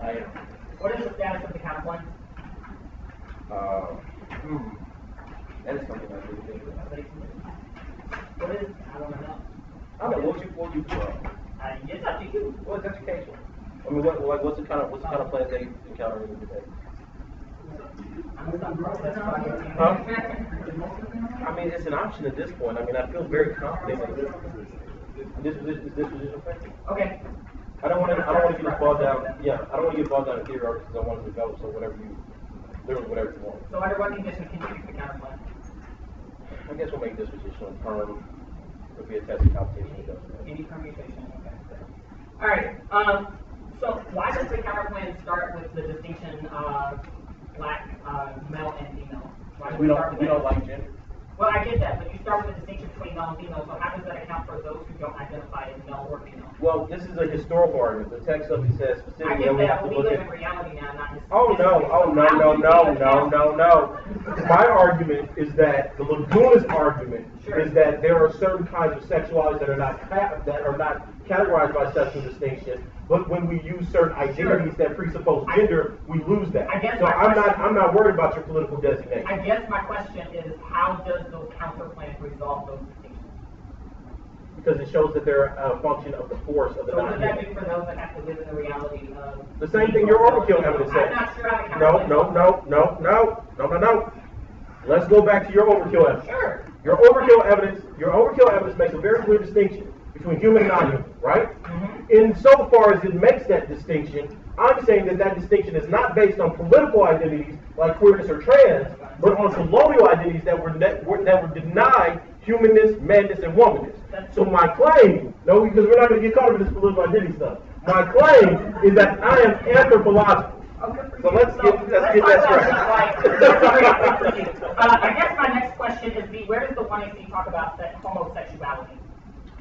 Speaker 2: I am.
Speaker 1: What is the status of the counterpoint?
Speaker 2: Uh, hmm. That is something I really think about.
Speaker 1: What is, I don't know.
Speaker 2: I don't know, what you, what you, uh,
Speaker 1: Uh, it's up to you.
Speaker 2: what's education? I mean, what, like, what's the kind of, what's the kind of plans they encounter in the debate?
Speaker 1: I'm gonna stop process project.
Speaker 2: Huh? I mean, it's an option at this point. I mean, I feel very confident this. This, this, position.
Speaker 1: Okay,
Speaker 2: I don't want to, I don't want to get bogged down, yeah, I don't want to get bogged down in theory because I want to develop, so whatever you, literally whatever you want.
Speaker 1: so under what condition can you use the counterpoint?
Speaker 2: I guess we'll make this position firm. It'll be a test doesn't.
Speaker 1: Any permutation, okay. Alright, um, So why does the counterplan start with the distinction, of black, uh, male and female? Why
Speaker 2: We don't, we don't like gender.
Speaker 1: Well, I get that, but you start with the distinction between male and female, so how does that account for those who don't identify as male or female?
Speaker 2: Well, this is a historical argument. The text of it says
Speaker 1: I
Speaker 2: specifically
Speaker 1: get
Speaker 2: that we
Speaker 1: that,
Speaker 2: have to
Speaker 1: but we
Speaker 2: look
Speaker 1: live
Speaker 2: at.
Speaker 1: in reality now, not just.
Speaker 2: Oh, no, oh, no, no, no, no, no, no. My argument is that, the Lugones' argument
Speaker 1: Sure.
Speaker 2: is that there are certain kinds of sexualities that are not, ca- that are not categorized by sexual distinction, but when we use certain identities that presuppose
Speaker 1: I-
Speaker 2: gender, we lose that.
Speaker 1: I guess
Speaker 2: So I'm not, I'm not worried about your political designation,
Speaker 1: I guess my question is, how does those counterplans resolve those distinctions?
Speaker 2: because it shows that they're a function of the force of the
Speaker 1: So what does that
Speaker 2: non-human.
Speaker 1: for those that have to live in the reality of?
Speaker 2: The same thing your overkill evidence says.
Speaker 1: I'm not sure how
Speaker 2: No, no, no, no, no, no, no, no. Let's go back to your overkill evidence.
Speaker 1: Sure.
Speaker 2: Your overkill evidence, your overkill evidence makes a very clear distinction between human and non-human, right? In so far as it makes that distinction, I'm saying that that distinction is not based on political identities like queerness or trans, but on colonial identities that were, ne- were that were denied humanness, manness, and womanness. So my claim, no, because we're not going to get caught up in this political identity stuff. My claim is that I am anthropological. So let's get, let's get that straight.
Speaker 1: Uh, I guess my next question is the, where does the one AC talk about that homosexuality?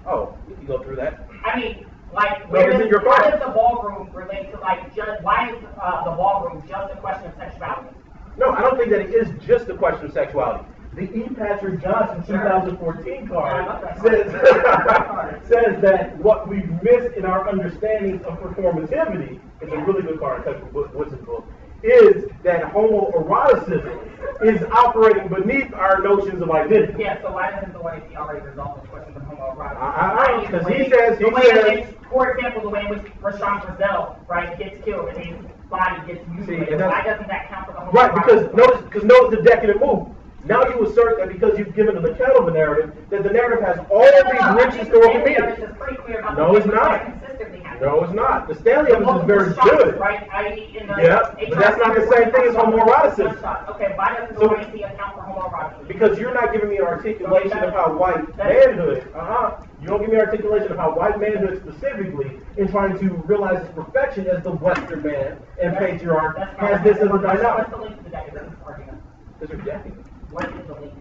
Speaker 2: Oh, we can go through that.
Speaker 1: I mean, like, where
Speaker 2: it's
Speaker 1: does,
Speaker 2: your
Speaker 1: why does the ballroom relate to like, just, why is, uh, the ballroom just a question of sexuality?
Speaker 2: No, I don't think that it is just a question of sexuality. The E. Patrick Johnson 2014
Speaker 1: Yeah, I love
Speaker 2: card says, says that what we've missed in our understanding of performativity, it's a really good card, Wo- Woodson's book, is that homoeroticism is operating beneath our notions of identity.
Speaker 1: Yeah, so why doesn't the one AC already resolve those questions of homoeroticism?
Speaker 2: I- I- I don't, 'cause
Speaker 1: The way-
Speaker 2: he says- he
Speaker 1: the way
Speaker 2: says-
Speaker 1: which- For example, the way in which Rashawn Brazell, right, gets killed and his body gets mutilated, why doesn't that count for the homoeroticism?
Speaker 2: Right, because notice, because notice the decadent move. Now you assert that because you've given the of a narrative, that the narrative has all
Speaker 1: No,
Speaker 2: these rich historical
Speaker 1: the
Speaker 2: meanings.
Speaker 1: evidence is pretty clear about
Speaker 2: No, it's not.
Speaker 1: that consistently happen.
Speaker 2: No, it's not. The Stanley evidence is very
Speaker 1: shots,
Speaker 2: good.
Speaker 1: Right, the.
Speaker 2: Yeah, but that's not the same thing as homoeroticism.
Speaker 1: Okay, why doesn't the
Speaker 2: So-
Speaker 1: account for homoeroticism?
Speaker 2: Because you're not giving me an articulation of how white manhood, uh-huh, you don't give me an articulation of how white manhood specifically, in trying to realize its perfection as the Western man and patriarch, has this as a dynamic.
Speaker 1: the link to the decadence argument?
Speaker 2: Those are decadent.
Speaker 1: What is the link?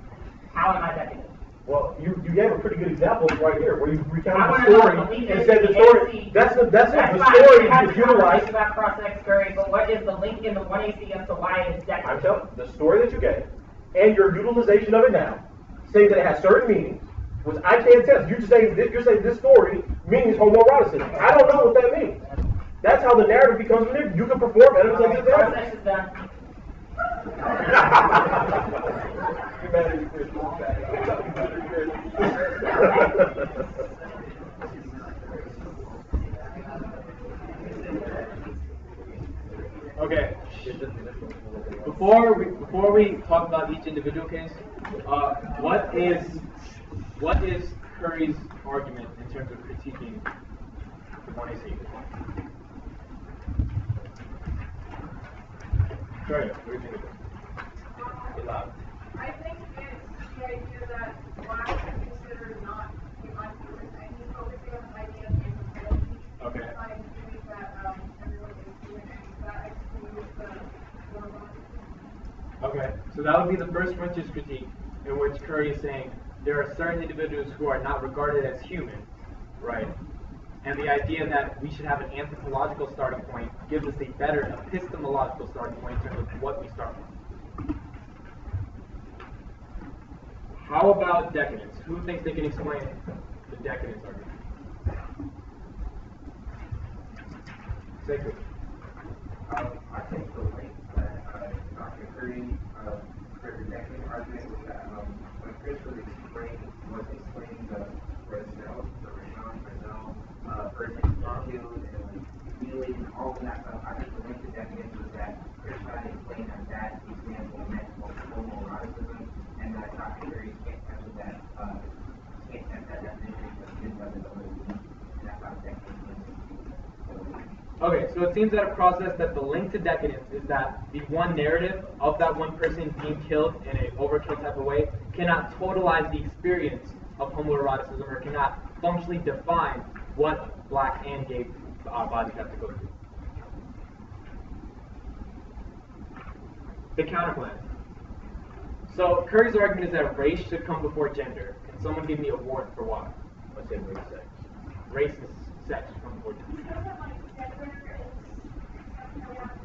Speaker 1: How am I decadent?
Speaker 2: Well, you, you gave a pretty good example right here, where you recounted the story and said the story, that's the, that's it,
Speaker 1: That's
Speaker 2: the story is utilized.
Speaker 1: about cross X but what is the link in the one AC as to why it's
Speaker 2: I'm
Speaker 1: decadent?
Speaker 2: telling, the story that you gave, and your utilization of it now, saying that it has certain meanings, which I can't test. You're just saying, this- you're saying this story means homoeroticism. I don't know what that means. That's how the narrative becomes manipulated. You can perform it
Speaker 1: Okay,
Speaker 2: it's
Speaker 1: cross
Speaker 2: done.
Speaker 1: X is done.
Speaker 2: Humanity is
Speaker 5: Okay. Before we before we talk about each individual case, uh, what is what is Curry's argument in terms of critiquing the one AC? Curry, what do you think Okay. Okay, so that would be the first French's critique, in which Curry is saying there are certain individuals who are not regarded as human, right? And the idea that we should have an anthropological starting point gives us a better epistemological starting point in terms of what we start from. How about decadence? Who thinks they can explain the decadence argument? Sacred.
Speaker 7: Um, I think the link that, uh, Dr. Curry,
Speaker 5: Okay, so it seems that a process that the link to decadence is that the one narrative of that one person being killed in an overkill type of way cannot totalize the experience of homoeroticism or cannot functionally define what black and gay uh, bodies have to go through. The counterplan. So Curry's argument is that race should come before gender. Can someone give me a warrant for why?
Speaker 2: Let's say race, sex.
Speaker 5: Race is sex from before gender.
Speaker 8: Thank you.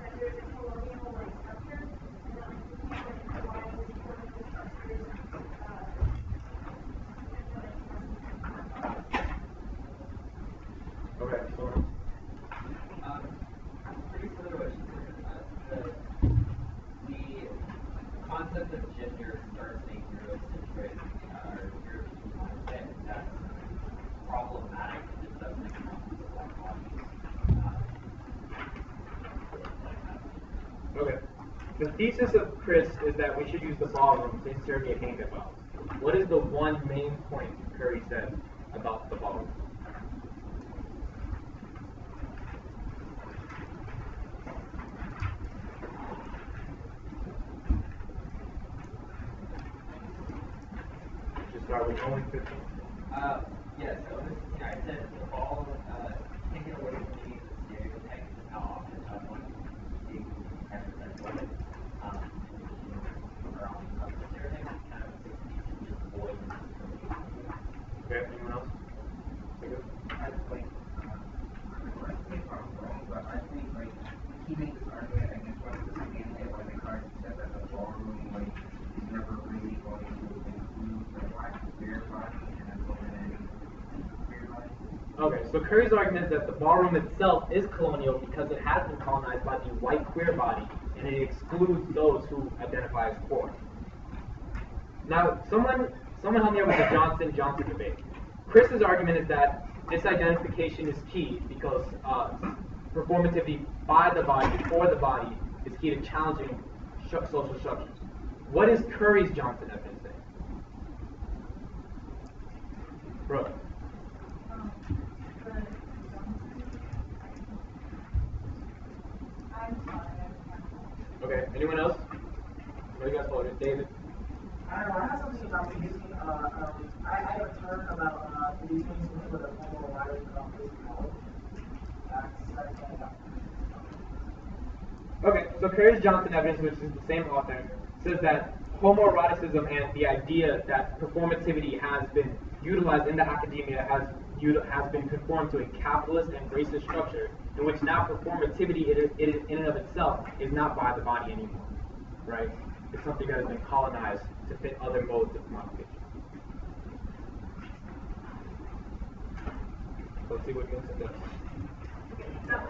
Speaker 8: The
Speaker 5: thesis of Chris is that we should use the ballroom to handgun violence. What is the one main point Curry said about the ballroom? Just only 15.
Speaker 4: Uh, yeah, so this, yeah, I said the ball, uh, taken away from me the stereotypes of how often I want to be heterosexual. Um, or on the stereotypes, kind of just just void.
Speaker 5: Okay, anyone else? Jacob?
Speaker 7: I think, um, correct me if I'm wrong, but I think like he made this argument against what the family when they tried to set that the ballroom like is never really going to include the black queer body and the women queer body.
Speaker 5: Okay, so Curry's argument is that the ballroom itself is colonial because it has been colonized by the white queer body, and it excludes those who identify as poor. Now, someone, someone help me out with the Johnson Johnson debate. Chris's argument is that this identification is key because uh, performativity by the body for the body is key to challenging social structures. What is Curry's Johnson evidence say? Brooke. Okay, anyone else? What do you guys voted? David.
Speaker 3: I don't know, I have something about producing, uh, um, I, I have a term about, uh, producing something with a homoerotic, um, personality. That's, that's all I got.
Speaker 5: Okay, so Johnson Evans, which is the same author, says that homoeroticism and the idea that performativity has been utilized in the academia has has been conformed to a capitalist and racist structure, in which now performativity it, it, in and of itself is not by the body anymore, right? It's something that has been colonized to fit other modes of commodification. Let's see what Vincent does.
Speaker 6: That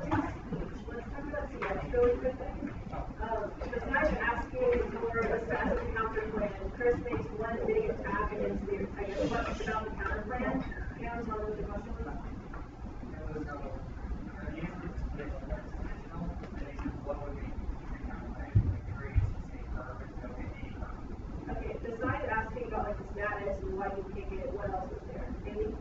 Speaker 6: Um, besides asking for a specific counter plan, Chris makes one big attack against the, about the counter plan. Pam, tell me what the question was. Okay, besides asking about like the status and why you kick it, what else was there? Amy?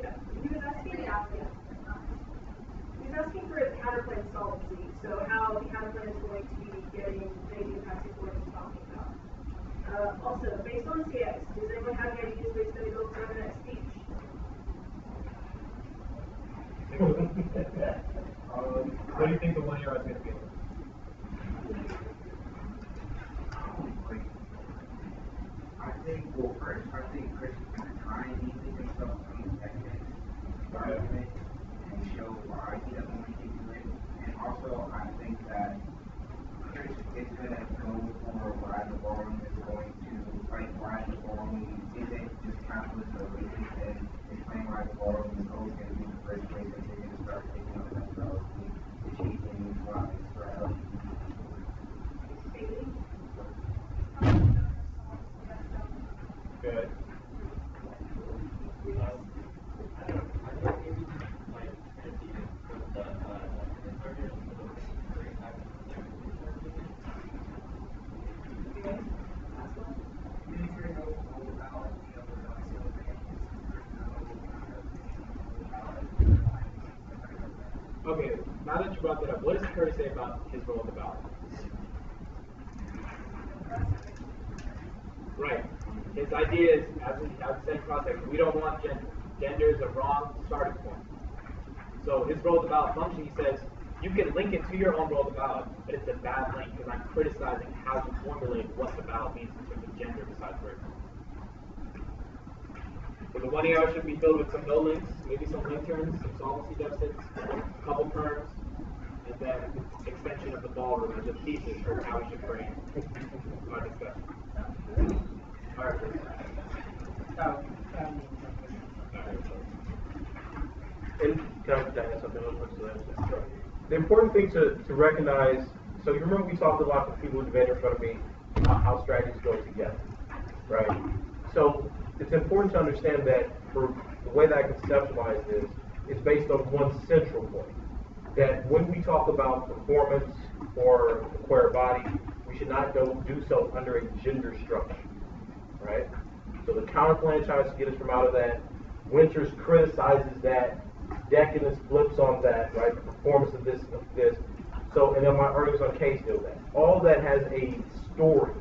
Speaker 6: Yeah, he was asking, yeah, yeah. He was asking for his counterplan solvency, so how the counterplan is going to be getting maybe impacted what he's talking about. Uh, also, based on CX, does anyone have any ideas where he's gonna go for the next speech?
Speaker 2: Um, what do you think the one yard is gonna be?
Speaker 7: Like, I think, well, first, I think Chris is gonna try and easily himself some techniques, argument, and show why he doesn't want to keep doing it. And also, I think that Chris is gonna go for why the ballroom is going to, like, why the ballroom isn't just capitalist or racist, and explain why the ballroom is always gonna be the first place that they're gonna start taking up themselves, achieving lives for LGBT.
Speaker 2: Good.
Speaker 5: Okay, now that you brought that up, what does Curry say about his role in the ballot? Right. His idea is, as we, as said in section, we don't want gender. Gender is a wrong starting point. So his role of the ballot function, he says, you can link it to your own role of the ballot, but it's a bad link because I'm criticizing how you formulate what the ballot means in terms of gender besides race. So the one ER should be filled with some no links, maybe some link some solvency deficits, a couple terms, then extension of the ballroom as a thesis for how we should frame our discussion. All right,
Speaker 2: to? The important thing to, to recognize, so you remember we talked a lot with people who debated in front of me about how strategies go together, right? So it's important to understand that for the way that I conceptualize this, it's based on one central point. That when we talk about performance or acquired body, we should not go do so under a gender structure, right? So the counter plan tries to get us from out of that. Wynter's criticizes that. Decadence flips on that, right? The performance of this, of this. So, and then my arguments on case deal that. All that has a story,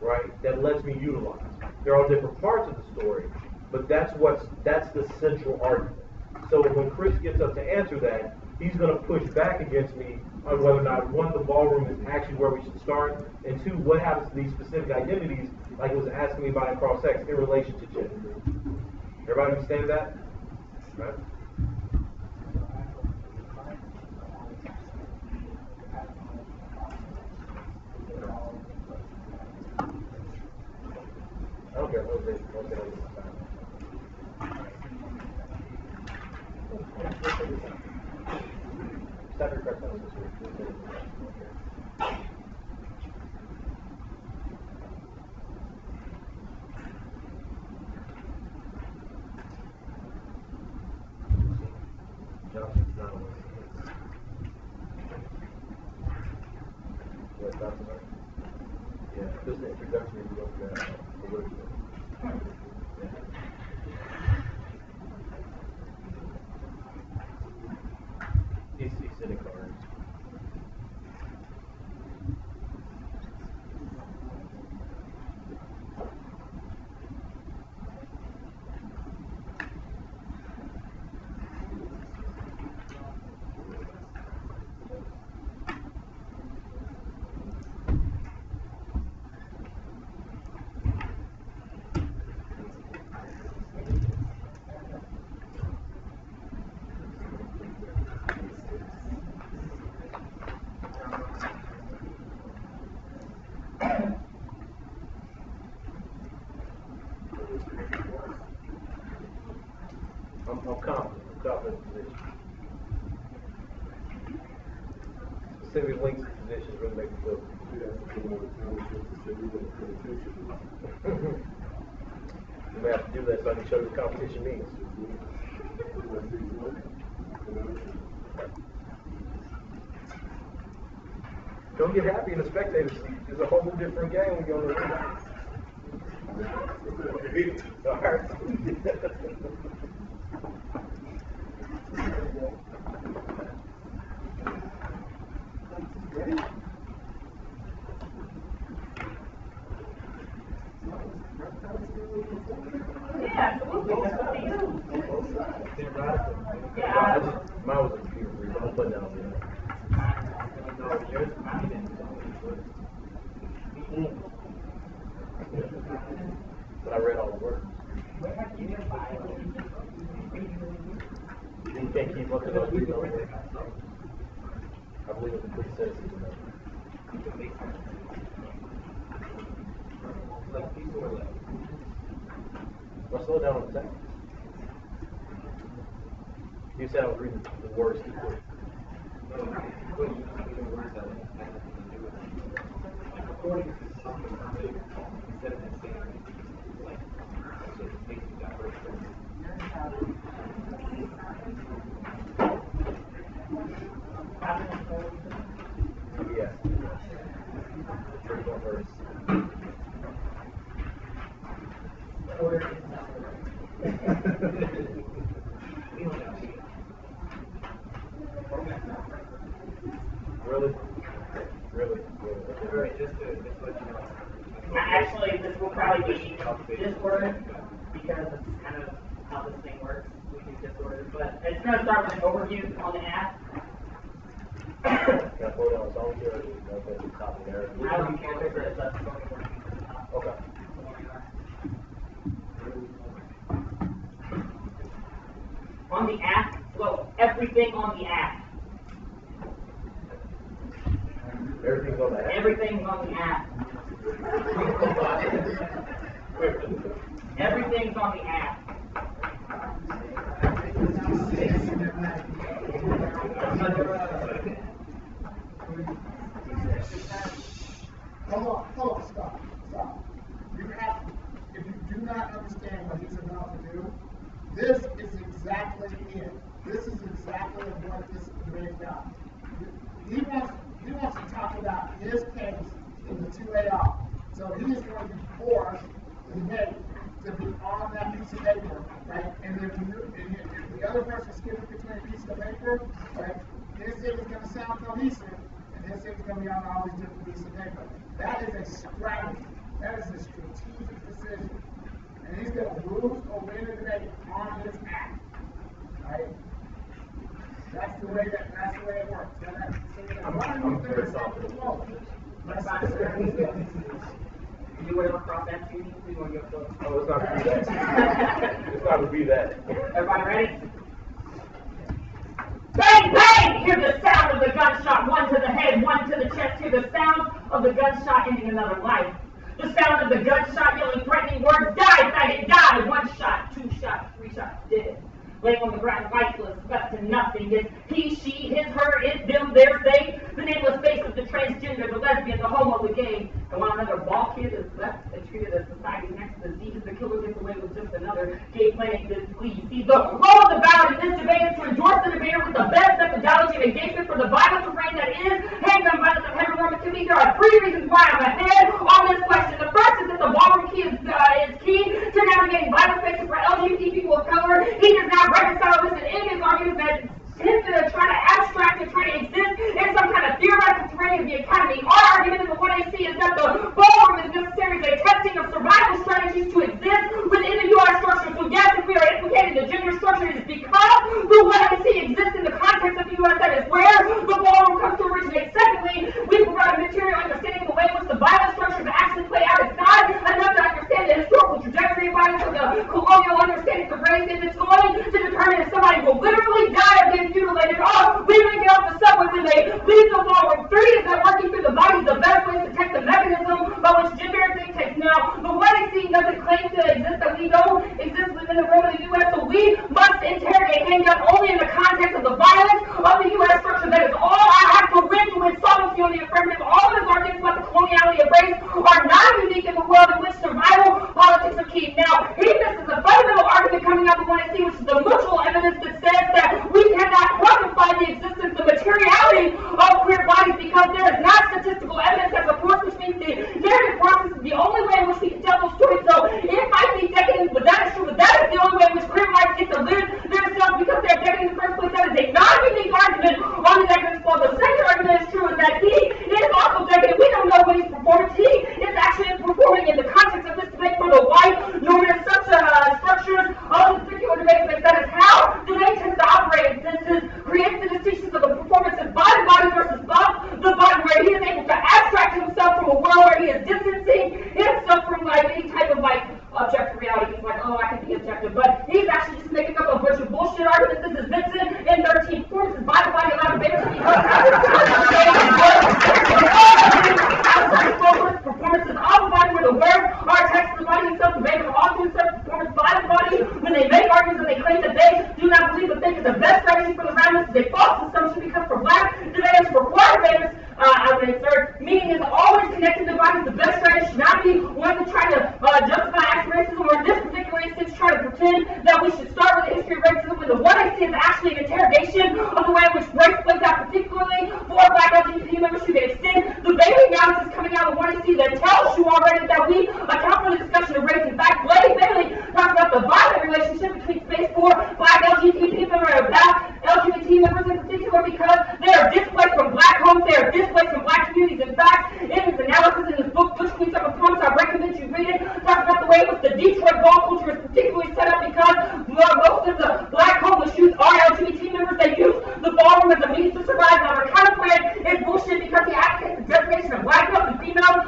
Speaker 2: right? That lets me utilize. There are different parts of the story, but that's what's that's the central argument. So when Chris gets up to answer that, he's going to push back against me on whether or not one, the ballroom is actually where we should start, and two, what happens to these specific identities, like it was asking me about cross sex, in relation to gender. Everybody understand that? Right? Thank you. The spectator seat. It's a whole different game when you're on the ring. All right.
Speaker 1: Yeah, absolutely, that's what they do.
Speaker 2: They're radical.
Speaker 1: Yeah.
Speaker 2: I just, mine was a computer read, I'm putting down there.
Speaker 5: No, yours, I didn't.
Speaker 2: But I read all the words. You can't keep up to those reading all the words. I believe in complete sentences.
Speaker 5: Like people are like,
Speaker 2: Well, slow down on the text. You said I was reading the words too quick.
Speaker 5: you put
Speaker 1: in Burkina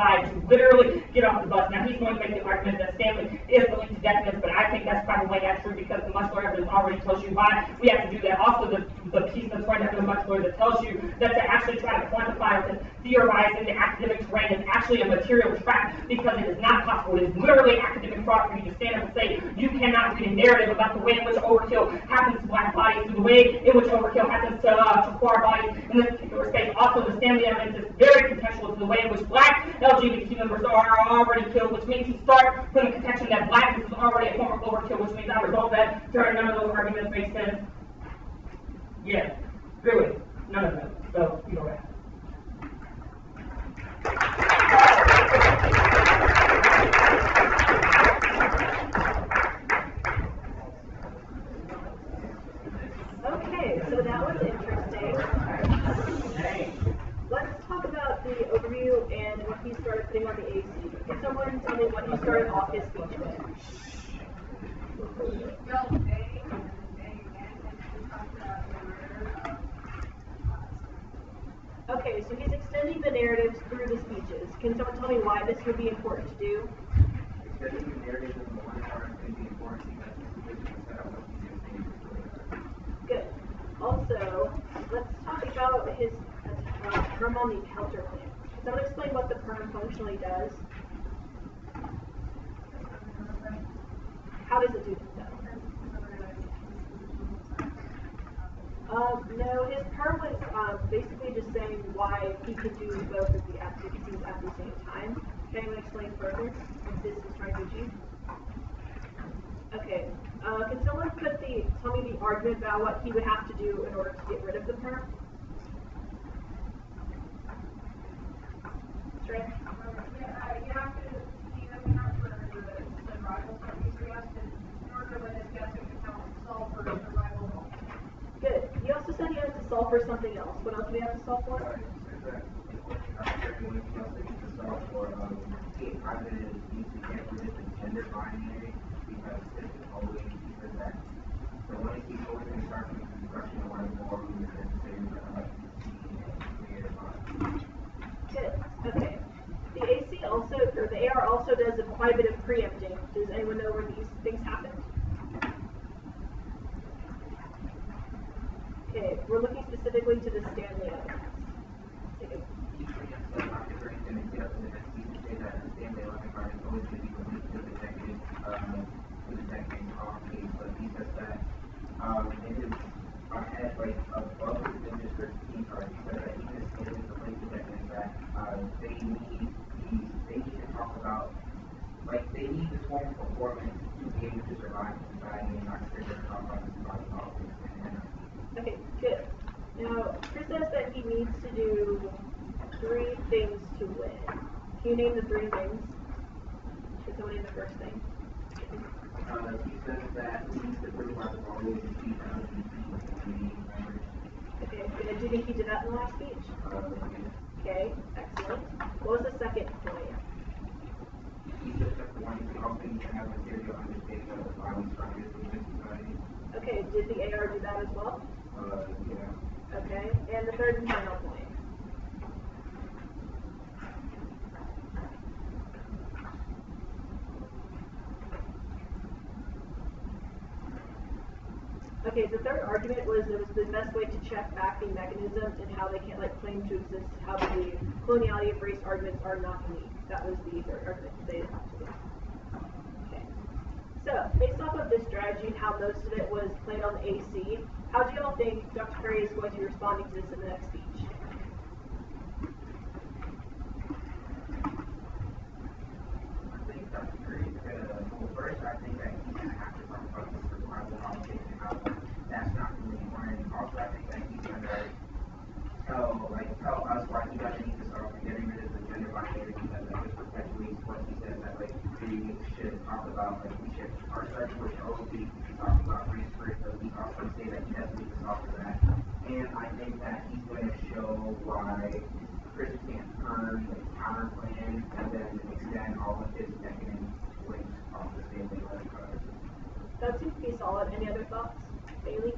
Speaker 1: provide to literally get off the bus. Now, he's going to make the argument that Stanley is willing to death this, but I think that's probably not true because the muscular evidence already tells you why we have to do that. Also, the, the piece that's right after the muscular that tells you that to actually try to quantify to theorize in the academic terrain is actually a material fact because it is not possible. It is literally academic fraud for you to stand up and say, you cannot read a narrative about the way in which overkill happens to black bodies, the way in which overkill happens to, uh, to queer bodies in this particular space. Also, the Stanley evidence is very contextual to the way in which black LGBTQ members are already killed, which means you start from the contention that blackness is already a form of overkill, which means I resolve that during none of those arguments makes sense. Yeah, really, none of them. So, you know.
Speaker 6: Okay, did the AR do that as well?
Speaker 7: Uh, yeah.
Speaker 6: Okay, and the third and final point? Okay, the third argument was it was the best way to check back the mechanism and how they can't like claim to exist, how the coloniality of race arguments are not unique. That was the third argument they. Okay. So, based off of this strategy and how most of it was played on the AC, how do y'all think Dr. Curry is going to be responding to this in the next speech?
Speaker 7: I think Dr. Curry is gonna, well, first, I think that he's have to and how that's not really. Also, I think that he's gonna tell, like, tell us why he doesn't need to start getting rid of the gender binary because what he says that, like, should talk about, like, we should, our strategy should always be to talk about race first, but we also say that he doesn't need to talk to that. And I think that he's gonna why Chris can't turn the counter plan and then extend all of his decadent links off the same like uh,
Speaker 6: That seems to be solid. Any other thoughts? Bailey?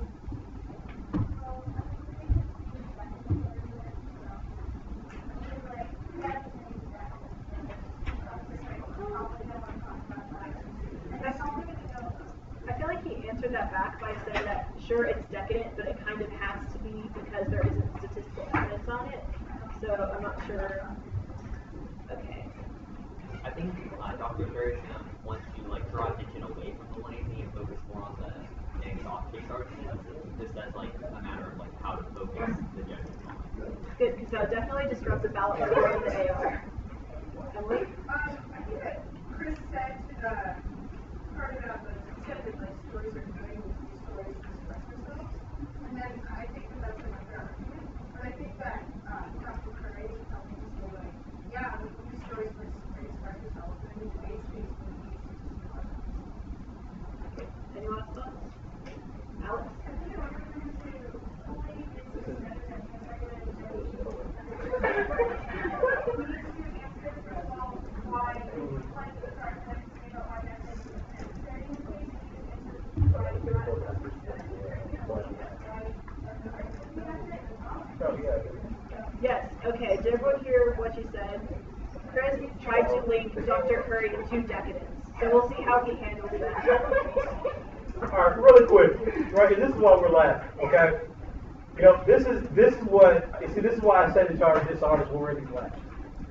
Speaker 6: I feel like he answered that back by saying that sure it's decadent, but it kind of has to be because there isn't statistical evidence on it. So I'm not sure. Okay.
Speaker 4: I think uh, Dr. Ferris um, wants to like draw attention away from the 180 and focus more on the negative off case argument, just as like a matter of like how to focus the judgment on.
Speaker 6: Good, because that would definitely disrupt the ballot score in the AR. Emily?
Speaker 9: Um, I think that Chris said to the part about the extended like stories are doing with these stories to express themselves. And then I think that that's like a fair argument. But I think that, uh, Dr. Curry is helping to say like, yeah, we use stories for to express yourself, and in today's case, we need statistical evidence.
Speaker 6: Okay. Anyone else thoughts? Alex?
Speaker 2: Oh, yeah.
Speaker 6: Yes, okay, did everyone hear what you said? Chris tried to link Dr. Curry to decadence, so we'll see how he handles that.
Speaker 2: All right, really quick, right? This is why we're laughing, okay? You know, this is this is what you see. This is why I said y'all are dishonest when we're in these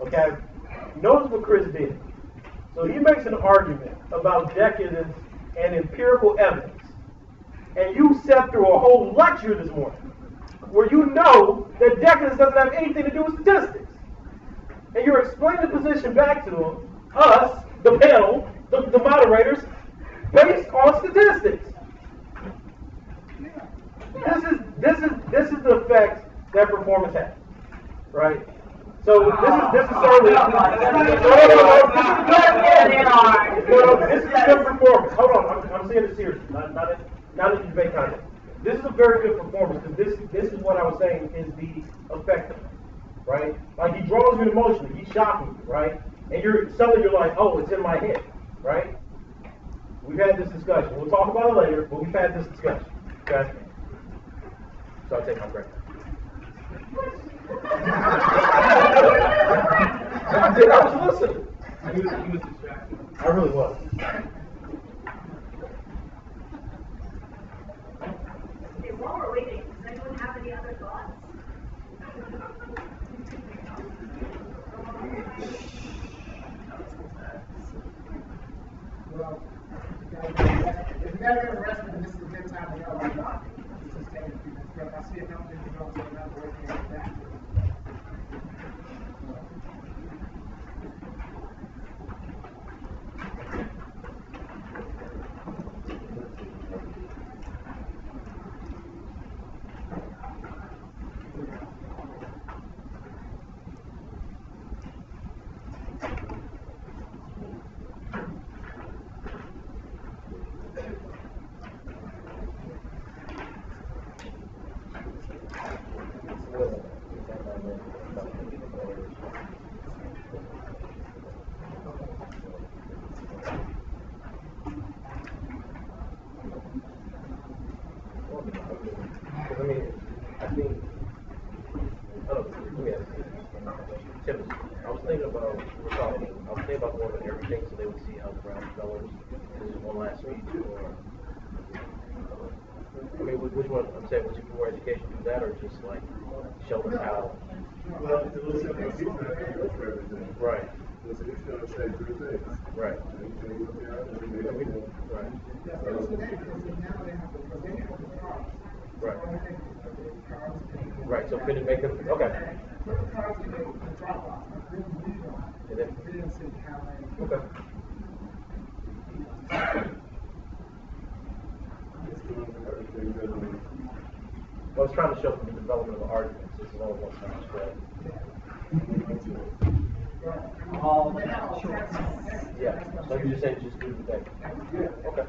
Speaker 2: okay? Notice what Chris did. So he makes an argument about decadence and empirical evidence, and you sat through a whole lecture this morning where you know that decadence doesn't have anything to do with statistics, and you're explaining the position back to them, us, the panel, the, the moderators, based on statistics. This is this is this is the effect that performance has, right? So this is this is certainly no, no, no, no, this is good performance. Hold on, I'm, I'm saying this seriously, not not in, not in debate context. This is a very good performance because this this is what I was saying is the effect of it, right? Like he draws you emotionally, he's shocking you, right? And you're suddenly you're like, oh, it's in my head, right? We've had this discussion. We'll talk about it later, but we've had this discussion. Okay? So I take my break. I did. I was listening.
Speaker 5: He was, he was distracted.
Speaker 2: I really was.
Speaker 6: Okay, while we're waiting, does anyone have any other thoughts?
Speaker 10: Well, if get arrested, then this is a good time to go. I
Speaker 2: was trying to show from the development of the arguments as well as what's not spread.
Speaker 10: Yeah. Um.
Speaker 2: Yeah. So you're saying just do the thing. Okay.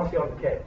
Speaker 2: policy on the case.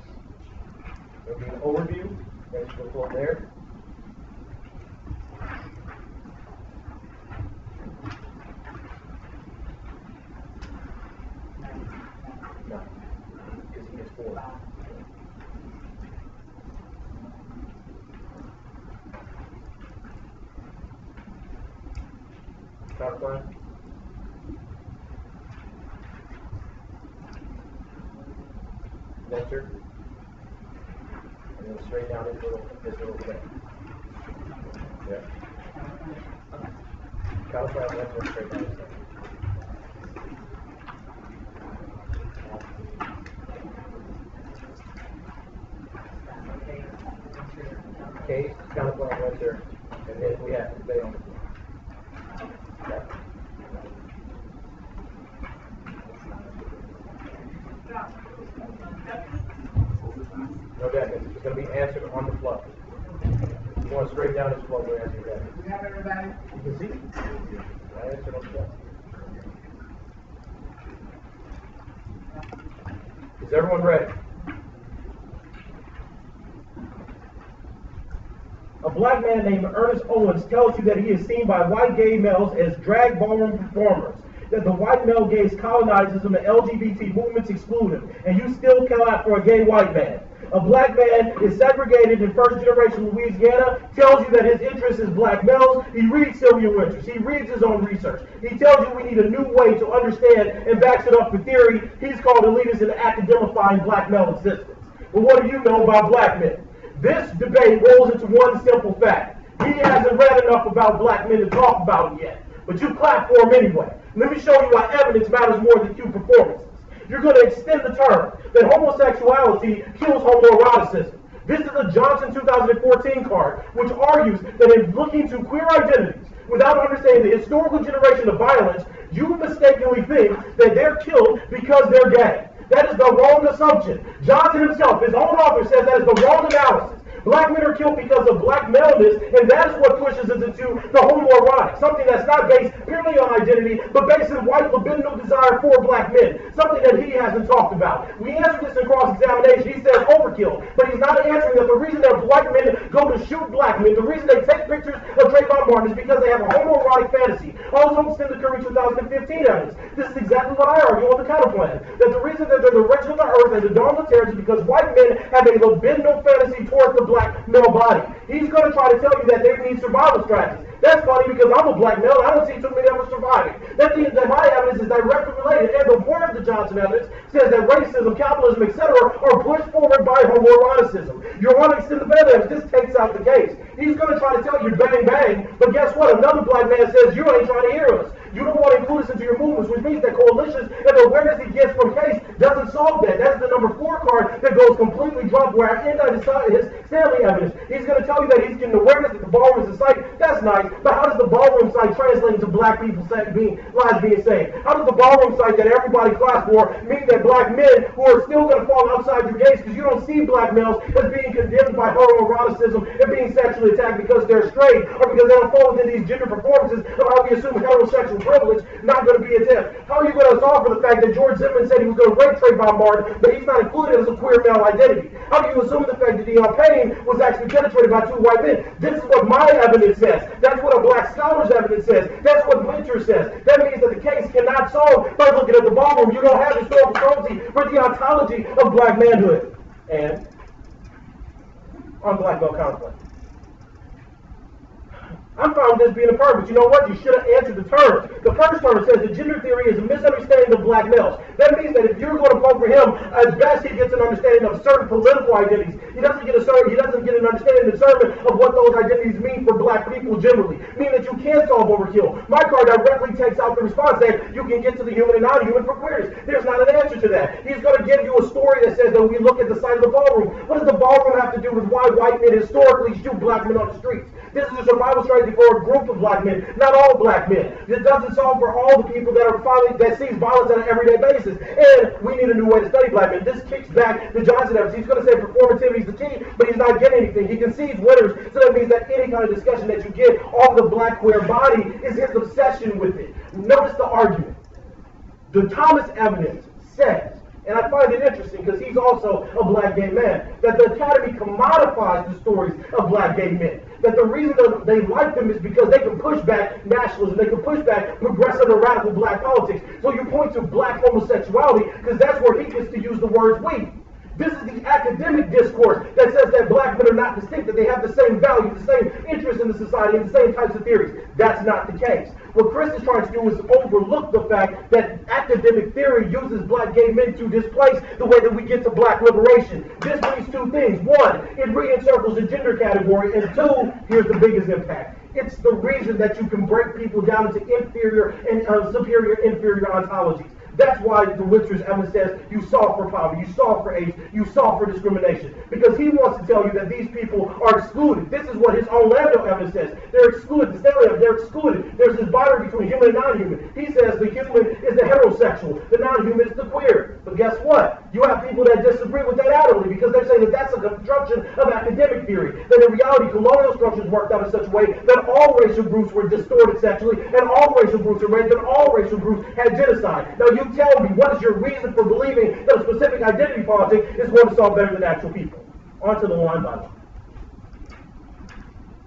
Speaker 2: Named Ernest Owens tells you that he is seen by white gay males as drag ballroom performers. That the white male gaze colonizes him and LGBT movements exclude him. And you still kill out for a gay white man. A black man is segregated in first generation Louisiana, tells you that his interest is black males. He reads Sylvia Wynters. He reads his own research. He tells you we need a new way to understand and backs it up with theory. He's called elitist in academifying black male existence. But what do you know about black men? This debate rolls into one simple fact. He hasn't read enough about black men to talk about them yet. But you clap for him anyway. Let me show you why evidence matters more than cute performances. You're going to extend the term that homosexuality kills homoeroticism. This is a Johnson 2014 card, which argues that in looking to queer identities without understanding the historical generation of violence, you mistakenly think that they're killed because they're gay. That is the wrong assumption. Johnson himself, his own author, says that is the wrong analysis. Black men are killed because of black maleness, and that is what pushes us into the homoerotic, something that's not based purely on identity, but based on white libidinal desire for black men, something that he hasn't talked about. We answered this in cross-examination. He says overkill, but he's not answering that the reason that white men go to shoot black men, the reason they take pictures of Trayvon Martin is because they have a homoerotic fantasy. Also, extend the Curry 2015 evidence. This is exactly what I argue on the counterplan. That the reason that they're the rich of the earth and the dawn of terror is because white men have a libidinal fantasy towards the black male body. He's going to try to tell you that they need survival strategies. That's funny because I'm a black male. I don't see too many of us surviving. That means that my evidence is directly related, and the word of the Johnson evidence says that racism, capitalism, etc., are pushed forward by homoeroticism. You're want to extend the evidence. This takes out the case. He's going to try to tell you bang bang, but guess what? Another black man says you ain't trying to hear us. You don't want to include us into your movements, which means that coalitions and the awareness he gets from case doesn't solve that. That's the number four card that goes completely drunk where I end on his, Stanley evidence. He's going to tell you that he's getting awareness that the ballroom is a site. That's nice, but how does the ballroom site translate into black people being, lives being saved? How does the ballroom site that everybody claps for mean that black men who are still going to fall outside your gates because you don't see black males as being condemned by homoeroticism and being sexually attacked because they're straight or because they don't fall within these gender performances of how we assume heterosexual privilege, not going to be attempt. How are you going to solve for the fact that George Zimmerman said he was going to rape Trayvon Martin, but he's not included as a queer male identity? How do you assume the fact that Deion Payne was actually penetrated by two white men? This is what my evidence says. That's what a black scholar's evidence says. That's what Wynter says. That means that the case cannot solve by looking at the ballroom. You don't have historical currency for the ontology of black manhood. And on black male conflict. I'm fine with this being a term, but you know what? You should have answered the term. The first term says that gender theory is a misunderstanding of black males. That means that if you're going to vote for him, at best he gets an understanding of certain political identities. He doesn't get a certain, he doesn't get an understanding and discernment of what those identities mean for black people generally. Meaning that you can't solve overkill. My card directly takes out the response that you can get to the human and non-human for queers. There's not an answer to that. He's going to give you a story that says that we look at the side of the ballroom. What does the ballroom have to do with why white men historically shoot black men on the streets? This is a survival strategy for a group of black men, not all black men. It doesn't solve for all the people that are finally that sees violence on an everyday basis. And we need a new way to study black men. This kicks back the Johnson evidence. He's going to say performativity is the key, but he's not getting anything. He concedes winners, so that means that any kind of discussion that you get on the black queer body is his obsession with it. Notice the argument. The Thomas evidence says and I find it interesting because he's also a black gay man. That the Academy commodifies the stories of black gay men. That the reason that they like them is because they can push back nationalism, they can push back progressive and radical black politics. So you point to black homosexuality because that's where he gets to use the words we. This is the academic discourse that says that black men are not distinct, that they have the same value, the same interests, in the society and the same types of theories. That's not the case. What Chris is trying to do is overlook the fact that academic theory uses black gay men to displace the way that we get to black liberation. This means two things. One, it re-encircles the gender category, and two, here's the biggest impact. It's the reason that you can break people down into inferior and uh, superior inferior ontologies. That's why the Witcher's evidence says you solve for poverty, you solve for AIDS, you solve for discrimination. Because he wants to tell you that these people are excluded. This is what his own Lando evidence says. They're excluded. The they're excluded. There's this binary between human and non-human. He says the human is the heterosexual, the non-human is the queer. But guess what? You have people that disagree with that adamantly because they're saying that that's a construction of academic theory. That in reality, colonial structures worked out in such a way that all racial groups were distorted sexually, and all racial groups were raped, and all racial groups had genocide. Now you tell me, what is your reason for believing that a specific identity politic is going to solve better than actual people? On to the line by.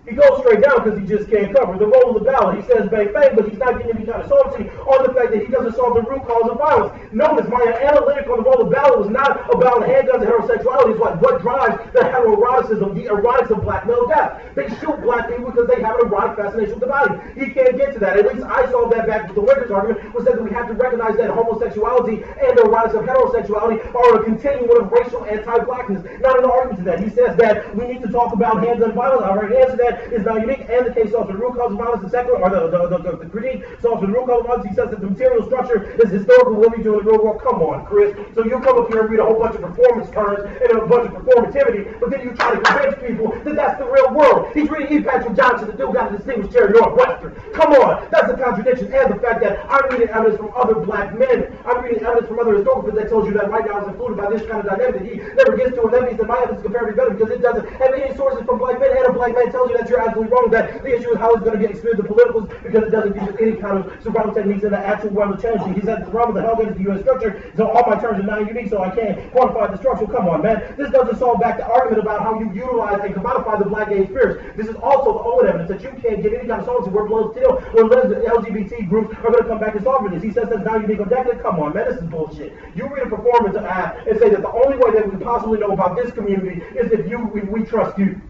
Speaker 2: He goes straight down because he just can't cover the role of the ballot. He says bang bang, but he's not getting any kind of solvency on the fact that he doesn't solve the root cause of violence. Notice my analytic on the role of the ballot was not about handguns and heterosexuality. It's like what drives the heteroeroticism, the erotics of black male death. They shoot black people because they have an erotic fascination with the body. He can't get to that. At least I saw that back with the Wynter's argument, was that we have to recognize that homosexuality and the erotics of heterosexuality are a continuum of racial anti-blackness. Not an argument to that. He says that we need to talk about handgun violence. Our answer to that is not unique, and the case solves the root cause of violence. The second, or the, the, the, the, critique solves the root cause of violence. He says that the material structure is historical do in the real world. Come on, Chris. So you come up here and read a whole bunch of performance terms and a bunch of performativity, but then you try to convince people that that's the real world. He's reading E. Patrick Johnson, the dude got a distinguished chair Northwestern. Come on, that's a contradiction. And the fact that I'm reading evidence from other black men. I'm reading evidence from other historians that tells you that right now is included by this kind of dynamic he never gets to, and that means that my evidence is comparatively better because it doesn't have any sources from black men, and a black man tells you that you're absolutely wrong. That the issue is how he's going to get excluded the politicals because it doesn't you any kind of survival techniques in the actual realm of change. He said the realm of the hell is the U.S. structure, so all my terms are non-unique, so I can't quantify the structure. Come on, man. This doesn't solve back the argument about how you utilize and commodify the black gay experience. This is also the old evidence that you can't get any kind of solvency where blood still or LGBT groups are going to come back and solve for this. He says that's non-unique or decadent. Come on, man. This is bullshit. You read a performance app and say that the only way that we possibly know about this community is if you we trust you.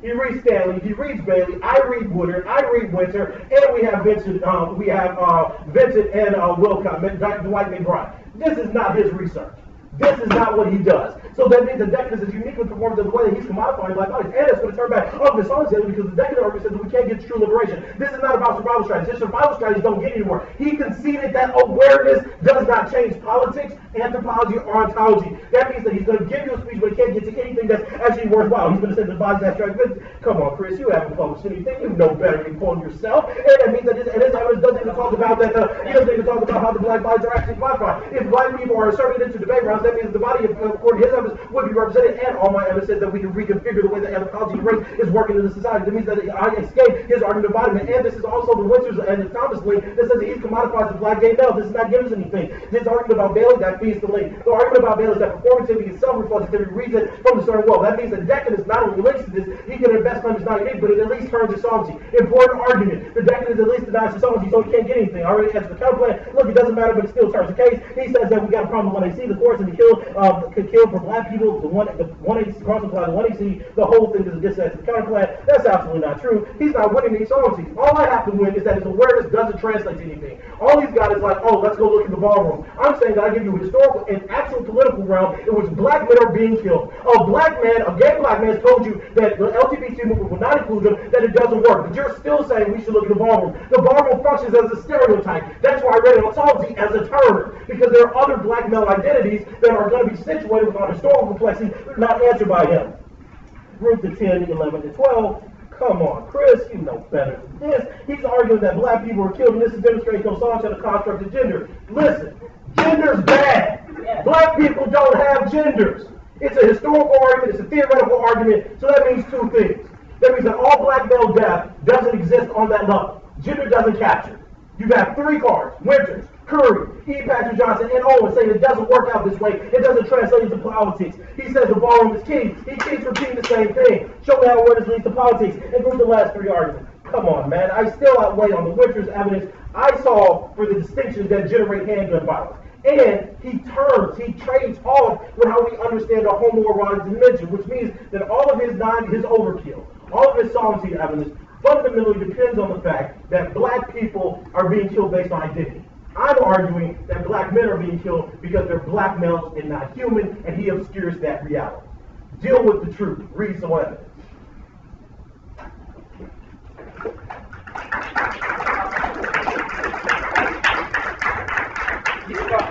Speaker 2: He reads Stanley, he reads Bailey, I read Woodard, I read Winter, and we have Vincent, um, we have uh, Vincent and uh, Dwight McBride. This is not his research. This is not what he does. So that means the decadence is uniquely performed in the way that he's commodifying black bodies. And it's going to turn back on this on because the decadent argument says that we can't get true liberation. This is not about survival strategies. His survival strategies don't get anywhere. He conceded that awareness does not change politics, anthropology, or ontology. That means that he's going to give you a speech, but he can't get to anything that's actually worthwhile. He's going to say the body's abstract. Come on, Chris, you haven't published anything. You know better than quoting yourself. And that means that his, and his evidence doesn't even talk about that. Uh, he doesn't even talk about how the black bodies are actually modified. If black people are inserted into debate rounds, that means the body, of according to his evidence, would be represented. And all my evidence says that we can reconfigure the way that anthropology and race is working in the society. That means that I escape his argument of embodiment. And this is also the Wynter's and the Thomas link that says that he commodifies the black gay male. This is not giving us anything. This argument about Bailey, that feeds the link. The argument about Bailey is that performativity is self-reflexivity reads it from the starting well. That means that decadence not only relates to this, he can invest claim is not unique, but it at least turns to solvency. Important argument. The decadence at least denies the solvency, so he can't get anything. I already answered the counterplan. Look, it doesn't matter, but it still turns the case. He says that we got a problem when 1AC. The course and kill um, kill for black people. The one, the 1AC cross apply the 1AC. The whole thing is a dissonance to the counterplan. That's absolutely not true. He's not winning any solvency. All I have to win is that his awareness doesn't translate to anything. All he's got is like, oh, let's go look in the ballroom. I'm saying that I give you a historical and actual political realm in which black men are being killed. A black man, a gay black man, has told you that the LGBT movement will not include them, that it doesn't work. But you're still saying we should look in the ballroom. The ballroom functions as a stereotype. That's why I read ontology as a term, because there are other black male identities that are going to be situated without historical complexity, not answered by him. Group to 10, 11, and 12. Come on, Chris, you know better than this. He's arguing that black people were killed, and this is demonstrating consumption of construct of gender. Listen, gender's bad. Black people don't have genders. It's a historical argument, it's a theoretical argument, so that means two things. That means that all black male death doesn't exist on that level. Gender doesn't capture. You have three cards, Wynters, Curry, E. Patrick Johnson, and Owen saying it doesn't work out this way. It doesn't translate into politics. He says the ballroom is king. He keeps repeating the same thing. Show me how awareness leads to politics. And group the last three arguments. Come on, man. I still outweigh on the Wynter's evidence I saw for the distinctions that generate handgun violence. And he turns, he trades off with how we understand the homoerotic dimension, which means that all of his non, his overkill, all of his sovereignty evidence fundamentally depends on the fact that black people are being killed based on identity. I'm arguing that black men are being killed because they're black males and not human, and he obscures that reality. Deal with the truth. Read some evidence.
Speaker 5: You can go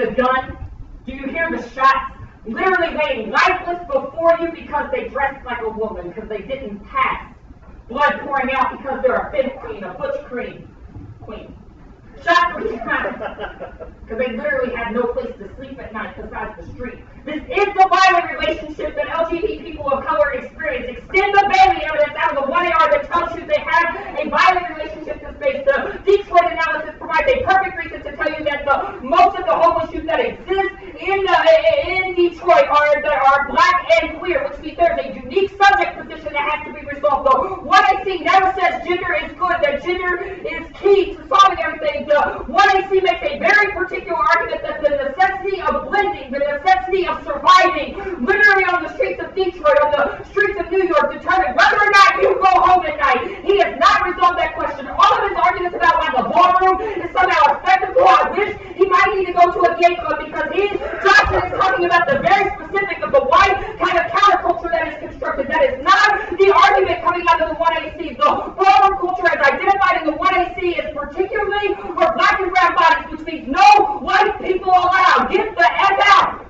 Speaker 5: the
Speaker 1: gun? Do you hear the shots? Literally laying lifeless before you because they dressed like a woman, because they didn't pass. Blood pouring out because they're a femme queen, a butch queen. Queen. Because they literally had no place to sleep at night besides the street. This is the violent relationship that LGBT people of color experience. Extend the Bailey evidence out of the 1AR that tells you they have a violent relationship to space. The Detroit analysis provides a perfect reason to tell you that the most of the homeless youth that exist in the, in Detroit are that are black and queer, which means there's a unique subject position that has to be resolved. The AC never says gender is good, that gender is key to solving everything. The one AC makes a very particular argument that the necessity of blending, the necessity of surviving, literally on the streets of Detroit, on the streets of New York, determine whether or not you go home at night. He has not resolved that question. All of his arguments about why the ballroom is somehow a spectacle, oh, I wish he might need to go to a gay club because he, Johnson, is talking about the very specific of the white kind of counterculture that is constructed. That is not the argument coming out of the 1AC. The ballroom culture as identified in the 1AC is particularly for black and brown bodies, which means no white people allowed. Get the F out.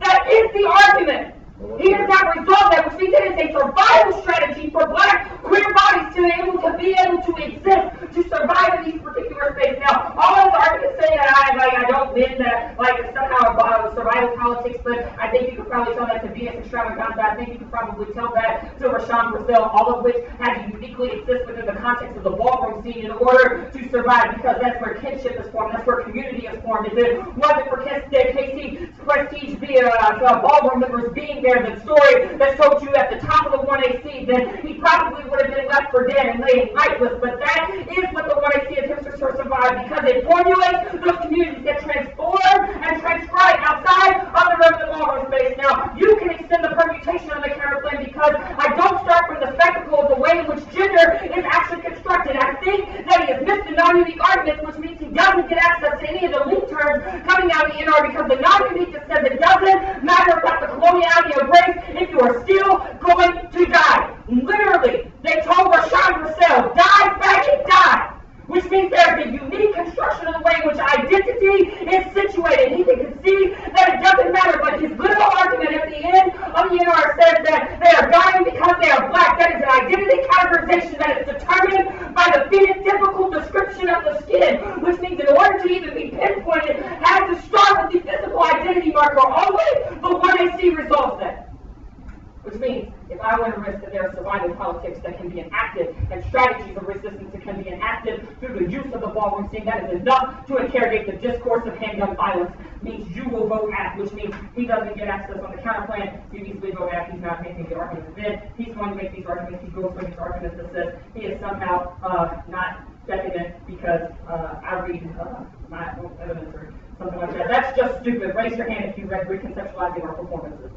Speaker 1: That is the argument. He has not resolved that, which means it is a survival strategy for black queer bodies to be able to be able to exist, to survive in these particular spaces. Now, all of his arguments say that I like I don't win that like somehow uh, survival politics, but I think you could probably tell that to Venus Extravaganza. I think you could probably tell that to Rashawn Brazell, all of which had to uniquely exist within the context of the ballroom scene in order to survive, because that's where kinship is formed, that's where community is formed. If it wasn't for KC prestige via uh, ballroom members being there, the story that told you at the top of the 1AC, then he probably would have been left for dead and laying lifeless. But that is what the 1AC attempts to survive because it formulates those communities that transform and transcribe outside of the realm of the space. Now, you can extend the permutation of the counterclaim because I don't start from the spectacle of the way in which gender is actually constructed. I think that he has missed the non-unique arguments, which means he doesn't get access to any of the link terms coming out of the NR because the non-unique just says it doesn't matter about the coloniality of race if you are still going to die. Literally, they told Rashawn Brazell, die, faggot, die. Which means there's a unique construction of the way in which identity is situated. He can concede that it doesn't matter, but his literal argument at the end of the NR says that they are dying because they are black. That is an identity categorization that is determined by the phenotypical description of the skin, which means in order to even be pinpointed, has to start with the physical identity marker. Only the 1AC resolves that. Which means if I want to risk that there are survival politics that can be enacted and strategies of resistance that can be enacted through the use of the ballroom scene, that is enough to interrogate the discourse of handgun violence, means you will vote aff, which means he doesn't get access on the counterplan, you easily vote aff, he's not making the arguments he's going to make these arguments, he goes for these arguments that says he is somehow uh, not decadent because uh, I read uh, my own evidence or something like that. That's just stupid. Raise your hand if you read Reconceptualizing Our Performances.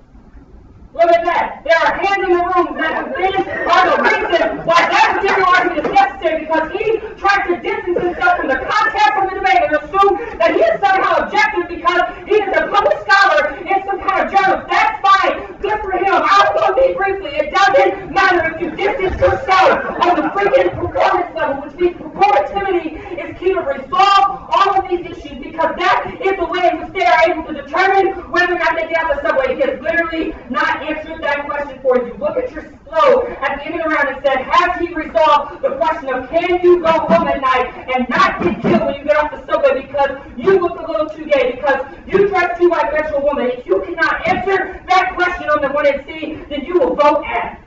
Speaker 1: Look at that. There are hands in the room that have been are the reason why that particular argument is necessary because he tries to distance himself from the context of the debate and assume that he is somehow objective because he is a public scholar in some kind of journal. That's fine. Good for him. I'll go be briefly. It doesn't matter if you distance yourself on the freaking performance level, which means performativity is key to resolve all of these issues because that is the way in which they are able to determine whether or not they get out the subway. He is literally not answered that question for you. Look at your flow at the end of the round and said, Has he resolved the question of can you go home at night and not get killed when you get off the subway because you look a little too gay, because you dress too like Metro Woman? If you cannot answer that question on the 1AC, then you will vote aff.